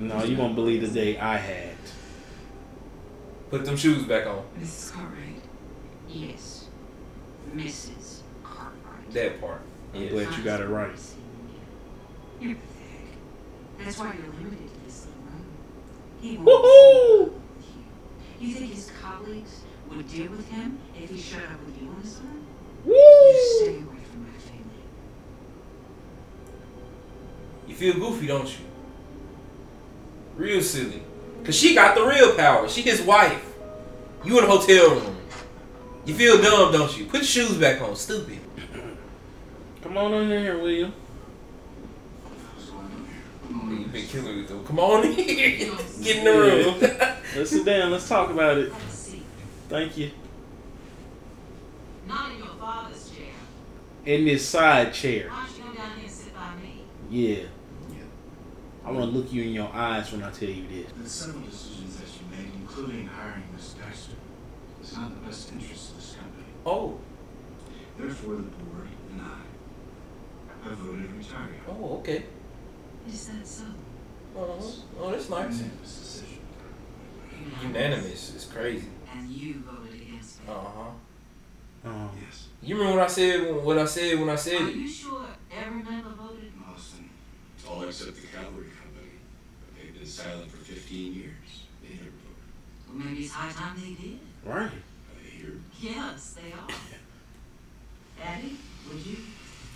Speaker 1: No, you won't believe the day I had.
Speaker 2: Put them shoes back on.
Speaker 8: Mrs. Cartwright. Yes. Mrs. Cartwright.
Speaker 2: That part.
Speaker 1: I'm
Speaker 2: Yes.
Speaker 1: glad you got it right.
Speaker 8: You're pathetic. That's why you're limited to this little room. He won't
Speaker 1: Woohoo!
Speaker 8: You think his colleagues would deal with him if he showed up with you on his own?
Speaker 1: Woo!
Speaker 8: You stay away from my family.
Speaker 2: You feel goofy, don't you? Real silly. Cause she got the real power. She his wife. You in a hotel room. You feel dumb, don't you? Put your shoes back on. Stupid.
Speaker 1: Come on in here, William.
Speaker 2: You been killing it though. Come on in. Get in the room.
Speaker 1: Let's sit down. Let's talk about it.
Speaker 8: Have a seat.
Speaker 1: Thank you.
Speaker 4: Not in your father's chair.
Speaker 1: In this side chair.
Speaker 4: Why don't you come down here and sit by me?
Speaker 1: Yeah. I want to look you in your eyes when I tell you this.
Speaker 6: The several decisions that you made, including hiring Miss Dexter, is not in the best interest of this company.
Speaker 2: oh.
Speaker 6: Therefore, the board and I have voted to retire you.
Speaker 2: Oh, okay.
Speaker 8: Is that so?
Speaker 2: Uh-huh. Oh, that's nice.
Speaker 6: Unanimous decision.
Speaker 2: Unanimous. It's crazy.
Speaker 8: And you voted against me.
Speaker 2: Uh huh.
Speaker 1: Um,
Speaker 6: Yes.
Speaker 2: You remember what I said? What I said when I said
Speaker 8: Are
Speaker 2: it?
Speaker 8: you sure every member voted?
Speaker 6: Austin, all except the cavalry company. They've been silent for 15 years. They never voted.
Speaker 8: Well, maybe it's high time they did.
Speaker 1: right.
Speaker 6: Are they here?
Speaker 8: Yes, they are. Addie, would you?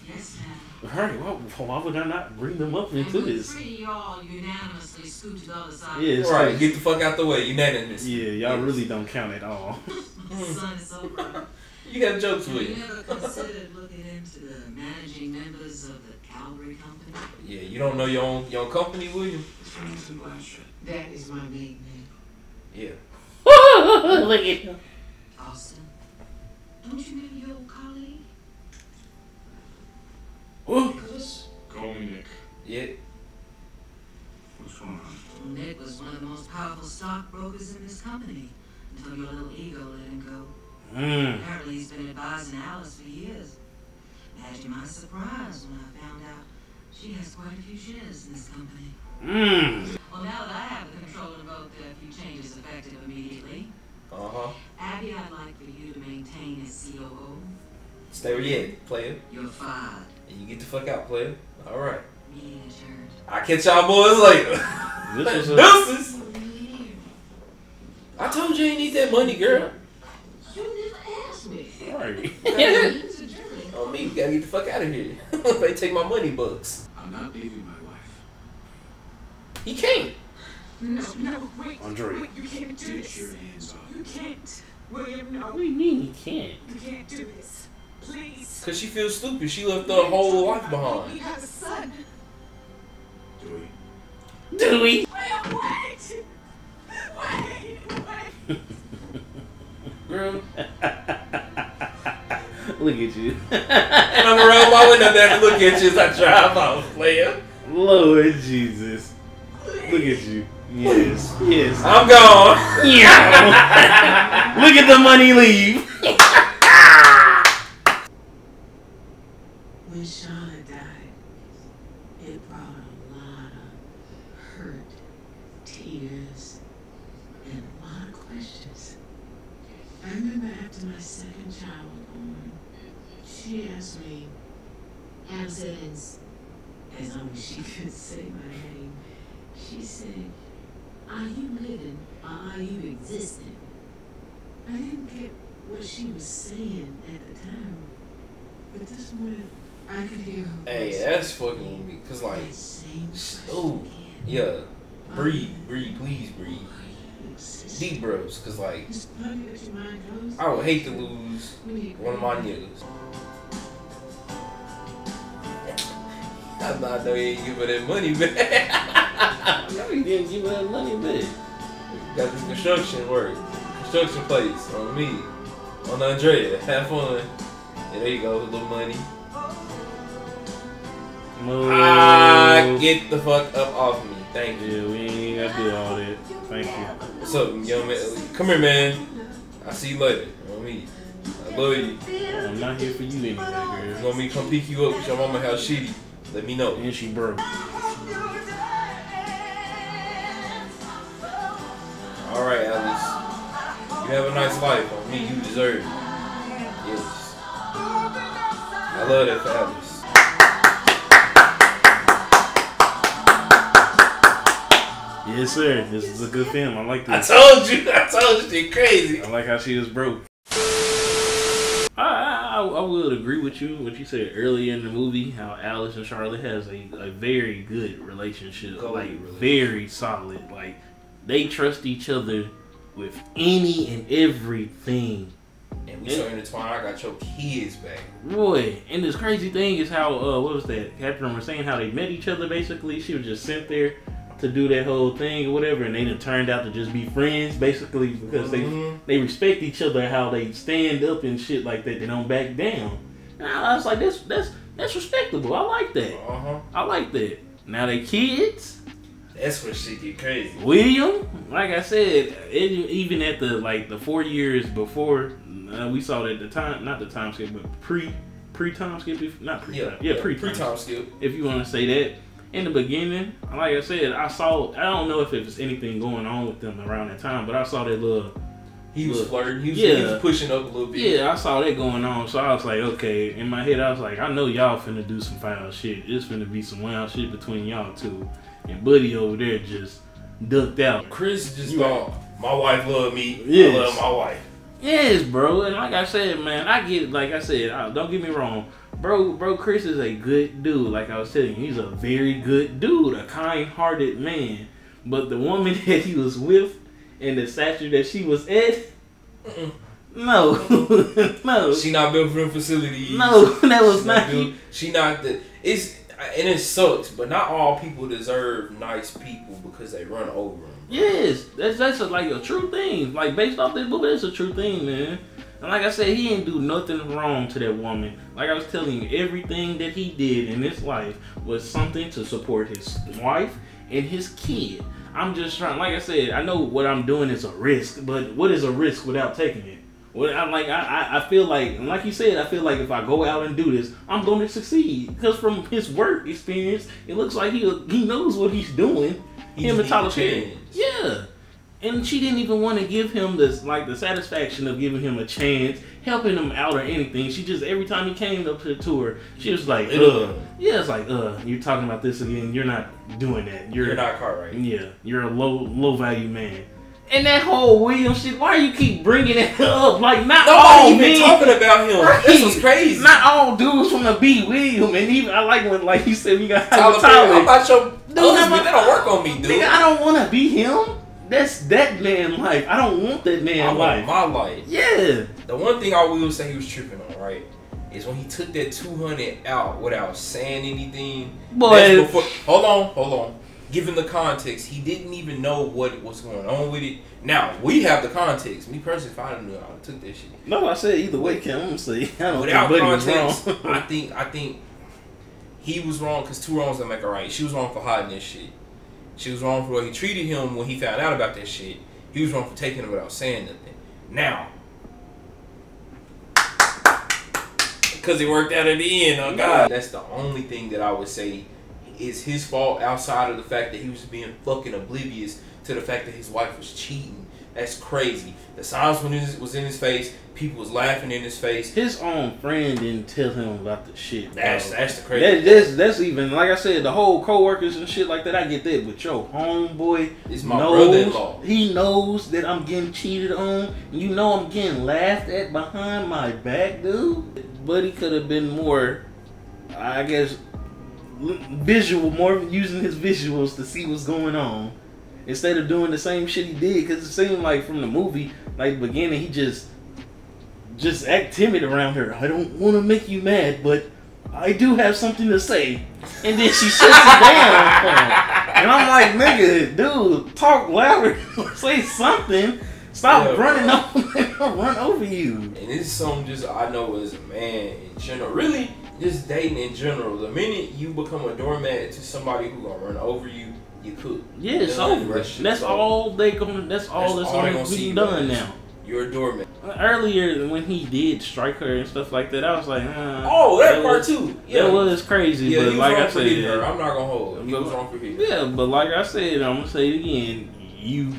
Speaker 8: Yes, ma'am.
Speaker 1: Right. Why, why would I not bring them up
Speaker 8: And
Speaker 1: into
Speaker 8: with
Speaker 1: this?
Speaker 8: three, you all unanimously scooted to the other side.
Speaker 1: Yeah, it's
Speaker 2: Right.
Speaker 1: like-
Speaker 2: Get the fuck out the way. Unanimous.
Speaker 1: Yeah, y'all
Speaker 2: Yes.
Speaker 1: really don't count at all.
Speaker 8: The sun is over.
Speaker 2: You got jokes
Speaker 8: Have
Speaker 2: with
Speaker 8: you
Speaker 2: you.
Speaker 8: ever considered looking into the managing members of the Calvary Company?
Speaker 2: Yeah, you don't know your own your own company, will you?
Speaker 6: It's Remington Blanchard.
Speaker 8: That is my maiden name,
Speaker 2: Yeah.
Speaker 1: Look at him.
Speaker 8: Austin. Don't you remember your old colleague?
Speaker 6: Nicholas? Call me Nick.
Speaker 2: Yeah.
Speaker 6: What's going on?
Speaker 8: Nick was one of the most powerful stockbrokers in this company until your little ego let him go.
Speaker 1: Mm.
Speaker 8: Apparently, he's been advising Alice for years. Imagine my surprise when I found out she has quite a few shares in this company.
Speaker 1: Mm.
Speaker 8: Well, now that I have the control to vote that a few changes effective immediately,
Speaker 2: Uh huh.
Speaker 8: Abby, I'd like for you to maintain as COO.
Speaker 2: Stay where you at, player.
Speaker 8: You're fired.
Speaker 2: And you get the fuck out, player. All right.
Speaker 8: Meeting adjourned.
Speaker 2: I catch y'all boys later.
Speaker 1: This was a-
Speaker 2: Deuces. I told you you ain't need that money, girl.
Speaker 8: You never asked me.
Speaker 1: Right.
Speaker 8: Meetings.
Speaker 2: On me, you gotta get the fuck out of here. they take my money bucks.
Speaker 6: I'm not leaving my wife.
Speaker 2: He can't.
Speaker 8: No, no, wait.
Speaker 1: Andre.
Speaker 8: Wait, you can't do
Speaker 6: Get
Speaker 8: this.
Speaker 6: your hands off.
Speaker 8: You can't. William, no.
Speaker 1: What do you mean you can't?
Speaker 8: You can't do this. Please.
Speaker 2: Cause she feels stupid. She left her whole life
Speaker 8: We
Speaker 2: behind.
Speaker 8: have a son.
Speaker 6: Do we?
Speaker 1: Do we?
Speaker 8: Wait, wait. Wait, wait.
Speaker 2: Girl.
Speaker 1: Look at you.
Speaker 2: And I'm around my window there to look at you as I drive out, player.
Speaker 1: Lord Jesus. Look at you. Yes. Yes.
Speaker 2: I'm gone.
Speaker 1: Yeah. Look at the money leave.
Speaker 8: When she
Speaker 14: after my second child was born, she asked me, Alice Evans, as long as she could say my name, she said, Are you living or are you existing? I didn't get what she was saying at the time, but this morning I could hear her
Speaker 2: Hey,
Speaker 14: voice.
Speaker 2: That's fucking with me. Cause like, oh, yeah, breathe, breathe, please breathe. Deep bros, cause like,
Speaker 14: It's funny that your mind goes.
Speaker 2: I would hate to lose one of my niggas. I not know he ain't give her that money back.
Speaker 1: no, he didn't give her that money back.
Speaker 2: Got this construction work, construction place on me, on Andrea. Have fun. And there you go, with a little money.
Speaker 1: Move.
Speaker 2: Ah, get the fuck up off me. Thank you.
Speaker 1: Yeah, we ain't gotta do all that. Thank you.
Speaker 2: What's up, young man? Come here, man. I'll see you later. On me. I love you.
Speaker 1: I'm not here for you anyway, girl.
Speaker 2: You want me to come pick you up with your mama how shitty? Let me know.
Speaker 1: And she broke.
Speaker 2: Alright, Alice. You have a nice life. On me, you deserve it. Yes. I love that for Alice.
Speaker 1: Yes, sir. This is a good film. I like this.
Speaker 2: I told you. I told you. She crazy.
Speaker 1: I like how she was broke. I, I, I would agree with you what you said earlier in the movie. How Alice and Charlotte has a, a very good relationship,
Speaker 2: Good
Speaker 1: like
Speaker 2: relationship.
Speaker 1: very solid. Like they trust each other with any and everything.
Speaker 2: And we so intertwined. I got your kids back.
Speaker 1: Boy, and this crazy thing is how uh what was that? Catherine was saying how they met each other basically. She was just sent there to do that whole thing or whatever, and they done turned out to just be friends basically because
Speaker 2: Mhm.
Speaker 1: they they respect each other, how they stand up and shit like that. They don't back down. And I was like, that's that's that's respectable. I like that.
Speaker 2: Uh huh.
Speaker 1: I like that. Now they kids.
Speaker 2: That's where shit get crazy.
Speaker 1: William, like I said, it, even at the like the four years before, uh, we saw that the time, not the time skip, but pre pre time skip, if- not pre
Speaker 2: Yeah,
Speaker 1: yeah,
Speaker 2: yeah,
Speaker 1: pre
Speaker 2: pre-time skip.
Speaker 1: If you want to say that, in the beginning, like I said, I saw. I don't know if it was anything going on with them around that time, but I saw that little.
Speaker 2: He was
Speaker 1: little-
Speaker 2: flirting. He was,
Speaker 1: yeah,
Speaker 2: he was pushing up a little bit.
Speaker 1: yeah, I saw that going on, so I was like, okay. In my head, I was like, I know y'all finna do some foul shit. It's finna be some wild shit between y'all two. And Buddy over there just ducked out.
Speaker 2: Chris just
Speaker 1: You
Speaker 2: thought my wife loved me.
Speaker 1: Yes.
Speaker 2: I love my wife.
Speaker 1: Yes, bro. And like I said, man, I get it. Like I said, don't get me wrong. Bro, bro, Chris is a good dude. Like I was telling you, he's a very good dude, a kind-hearted man. But the woman that he was with and the stature that she was at, no, no.
Speaker 2: She not built for them facility.
Speaker 1: No, that was
Speaker 2: She
Speaker 1: not-
Speaker 2: built- She not the. It's and it sucks, but not all people deserve nice people because they run over them.
Speaker 1: Yes, that's that's a, like a true thing. Like based off this movie, that's a true thing, man. And like I said, he didn't do nothing wrong to that woman. Like I was telling you, everything that he did in his life was something to support his wife and his kid. I'm just trying. Like I said, I know what I'm doing is a risk, but what is a risk without taking it? What I'm like, I, I, feel like, and like you said, I feel like if I go out and do this, I'm going to succeed because from his work experience, it looks like he he knows what he's doing.
Speaker 2: He
Speaker 1: Him and Tyler Perry. Yeah. And she didn't even want to give him this like the satisfaction of giving him a chance, helping him out or anything. She just every time he came up to the tour, she was like,
Speaker 2: Ugh.
Speaker 1: Ugh. Yeah, it's like, uh, you're talking about this again. You're not doing that. You're,
Speaker 2: You're not Cartwright.
Speaker 1: Yeah, you're a low low value man. And that whole William shit, why you keep bringing it up? Like not
Speaker 2: Nobody
Speaker 1: all
Speaker 2: even
Speaker 1: men,
Speaker 2: talking about him.
Speaker 1: Right.
Speaker 2: This was crazy.
Speaker 1: Not all dudes want to be William, and even I like when like you said we got
Speaker 2: Tyler
Speaker 1: Tyler.
Speaker 2: Perry, I'm not your
Speaker 1: Dude,
Speaker 2: husband.
Speaker 1: I'm-
Speaker 2: That don't work on me, dude.
Speaker 1: Nigga, I don't want to be him. That's that man life. I don't want that man
Speaker 2: I
Speaker 1: life.
Speaker 2: want my life.
Speaker 1: Yeah.
Speaker 2: The one thing I will say he was tripping on, right, is when he took that 200 out without saying anything.
Speaker 1: Boy.
Speaker 2: Before, hold on, hold on. Given the context, he didn't even know what was going on with it. Now, we have the context. Me personally, if I knew, I would took that shit.
Speaker 1: No, I said either way, Kim. I'm say I don't
Speaker 2: Without
Speaker 1: think Buddy was
Speaker 2: context,
Speaker 1: wrong.
Speaker 2: I think I think he was wrong because two wrongs don't make a right. She was wrong for hiding this shit. She was wrong for way he treated him when he found out about that shit. He was wrong for taking it without saying nothing. Now, because it worked out at the end. Oh God, that's the only thing that I would say is his fault outside of the fact that he was being fucking oblivious to the fact that his wife was cheating. That's crazy. The it was in his face, people was laughing in his face.
Speaker 1: His own friend didn't tell him about the shit. bro.
Speaker 2: That's that's the crazy.
Speaker 1: That, that's that's even like I said, the whole coworkers and shit like that. I get that, but your homeboy
Speaker 2: It's my
Speaker 1: knows he knows that I'm getting cheated on. You know I'm getting laughed at behind my back, dude. But he could have been more, I guess, visual, more using his visuals to see what's going on instead of doing the same shit he did. Because it seemed like from the movie, like the beginning, he just just act timid around her. I don't want to make you mad, but I do have something to say. And then she shuts it down. And I'm like, nigga, dude, talk louder. say something. Stop
Speaker 2: Yeah,
Speaker 1: running over, run over you.
Speaker 2: And this is something just I know as a man in general. Really, just dating in general. The minute you become a doormat to somebody who gonna run over you, you cook.
Speaker 1: Yeah, it's
Speaker 2: Done.
Speaker 1: over.
Speaker 2: That shit
Speaker 1: That's
Speaker 2: over.
Speaker 1: all they gonna. That's all that's,
Speaker 2: all they
Speaker 1: gonna be done now.
Speaker 2: You're a doormat.
Speaker 1: Earlier, when he did strike her and stuff like that, I was like, uh,
Speaker 2: Oh, that part
Speaker 1: was-
Speaker 2: too. Yeah.
Speaker 1: That was crazy.
Speaker 2: Yeah,
Speaker 1: but like I said,
Speaker 2: her. I'm not gonna hold. He was wrong for her.
Speaker 1: Yeah, but like I said, I'm gonna say it again. You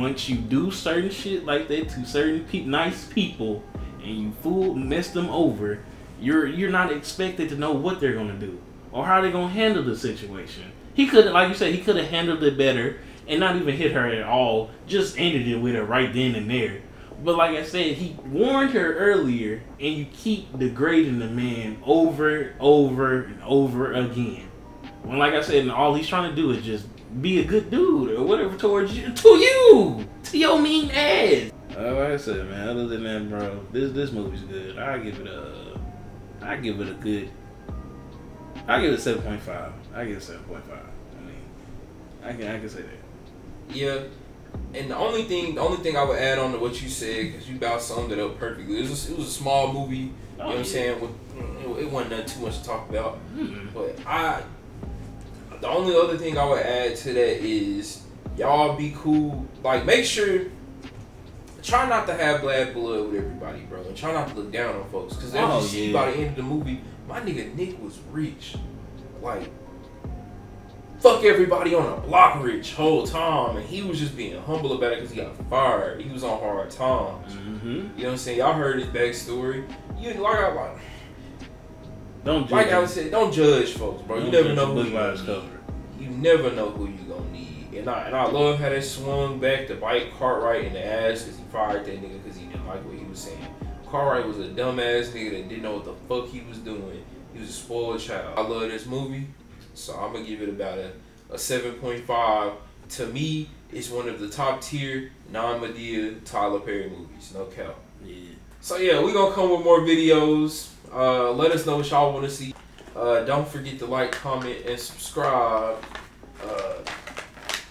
Speaker 1: once you do certain shit like that to certain pe- nice people, and you fool mess them over, you're you're not expected to know what they're gonna do or how they're gonna handle the situation. He couldn't, like you said, he could have handled it better and not even hit her at all. Just ended it with her right then and there. But like I said, he warned her earlier, and you keep degrading the man over, over, and over again. When, like I said, and all he's trying to do is just be a good dude or whatever towards you, to you, to your mean ass. Uh, like I said, man. Other than that, bro, this this movie's good. I give it a, I give it a good. I give it seven point five. I give it seven point five. I mean, I can I can say that.
Speaker 2: Yeah. And the only thing, the only thing I would add on to what you said, because you about summed it up perfectly. It was, a, it was a small movie. You know what I'm saying? With, it, it wasn't nothing too much to talk about.
Speaker 1: Mhm.
Speaker 2: But I, the only other thing I would add to that is y'all be cool. Like, make sure. Try not to have bad blood with everybody, bro, and try not to look down on folks. Because as
Speaker 1: Oh,
Speaker 2: you see
Speaker 1: yeah.
Speaker 2: by the end of the movie, my nigga Nick was rich, like fuck everybody on the block rich whole time, and he was just being humble about it because he got fired. He was on hard times.
Speaker 1: Mm-hmm.
Speaker 2: You know what I'm saying? Y'all heard his backstory. You like I like.
Speaker 1: Don't judge
Speaker 2: Like I said, don't judge folks, bro. You
Speaker 1: Don't
Speaker 2: never know who you
Speaker 1: by
Speaker 2: gonna need.
Speaker 1: cover.
Speaker 2: You never know who you gonna need. And I and I love how they swung back to bite Cartwright in the ass because he fired that nigga because he didn't like what he was saying. Cartwright was a dumbass nigga that didn't know what the fuck he was doing. He was a spoiled child. I love this movie, so I'm gonna give it about a, a 7.5. To me, it's one of the top tier non-Madea Tyler Perry movies. No cap.
Speaker 1: Yeah.
Speaker 2: So yeah, we gonna come with more videos. Uh, let us know what y'all want to see. Uh, don't forget to like, comment, and subscribe. Uh,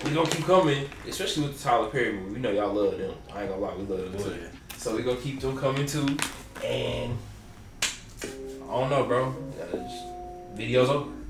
Speaker 2: we gonna keep coming, especially with the Tyler Perry movie. We know y'all love them. I ain't gonna lie, we love them too. So we gonna keep them coming too. And I don't know, bro. Videos over.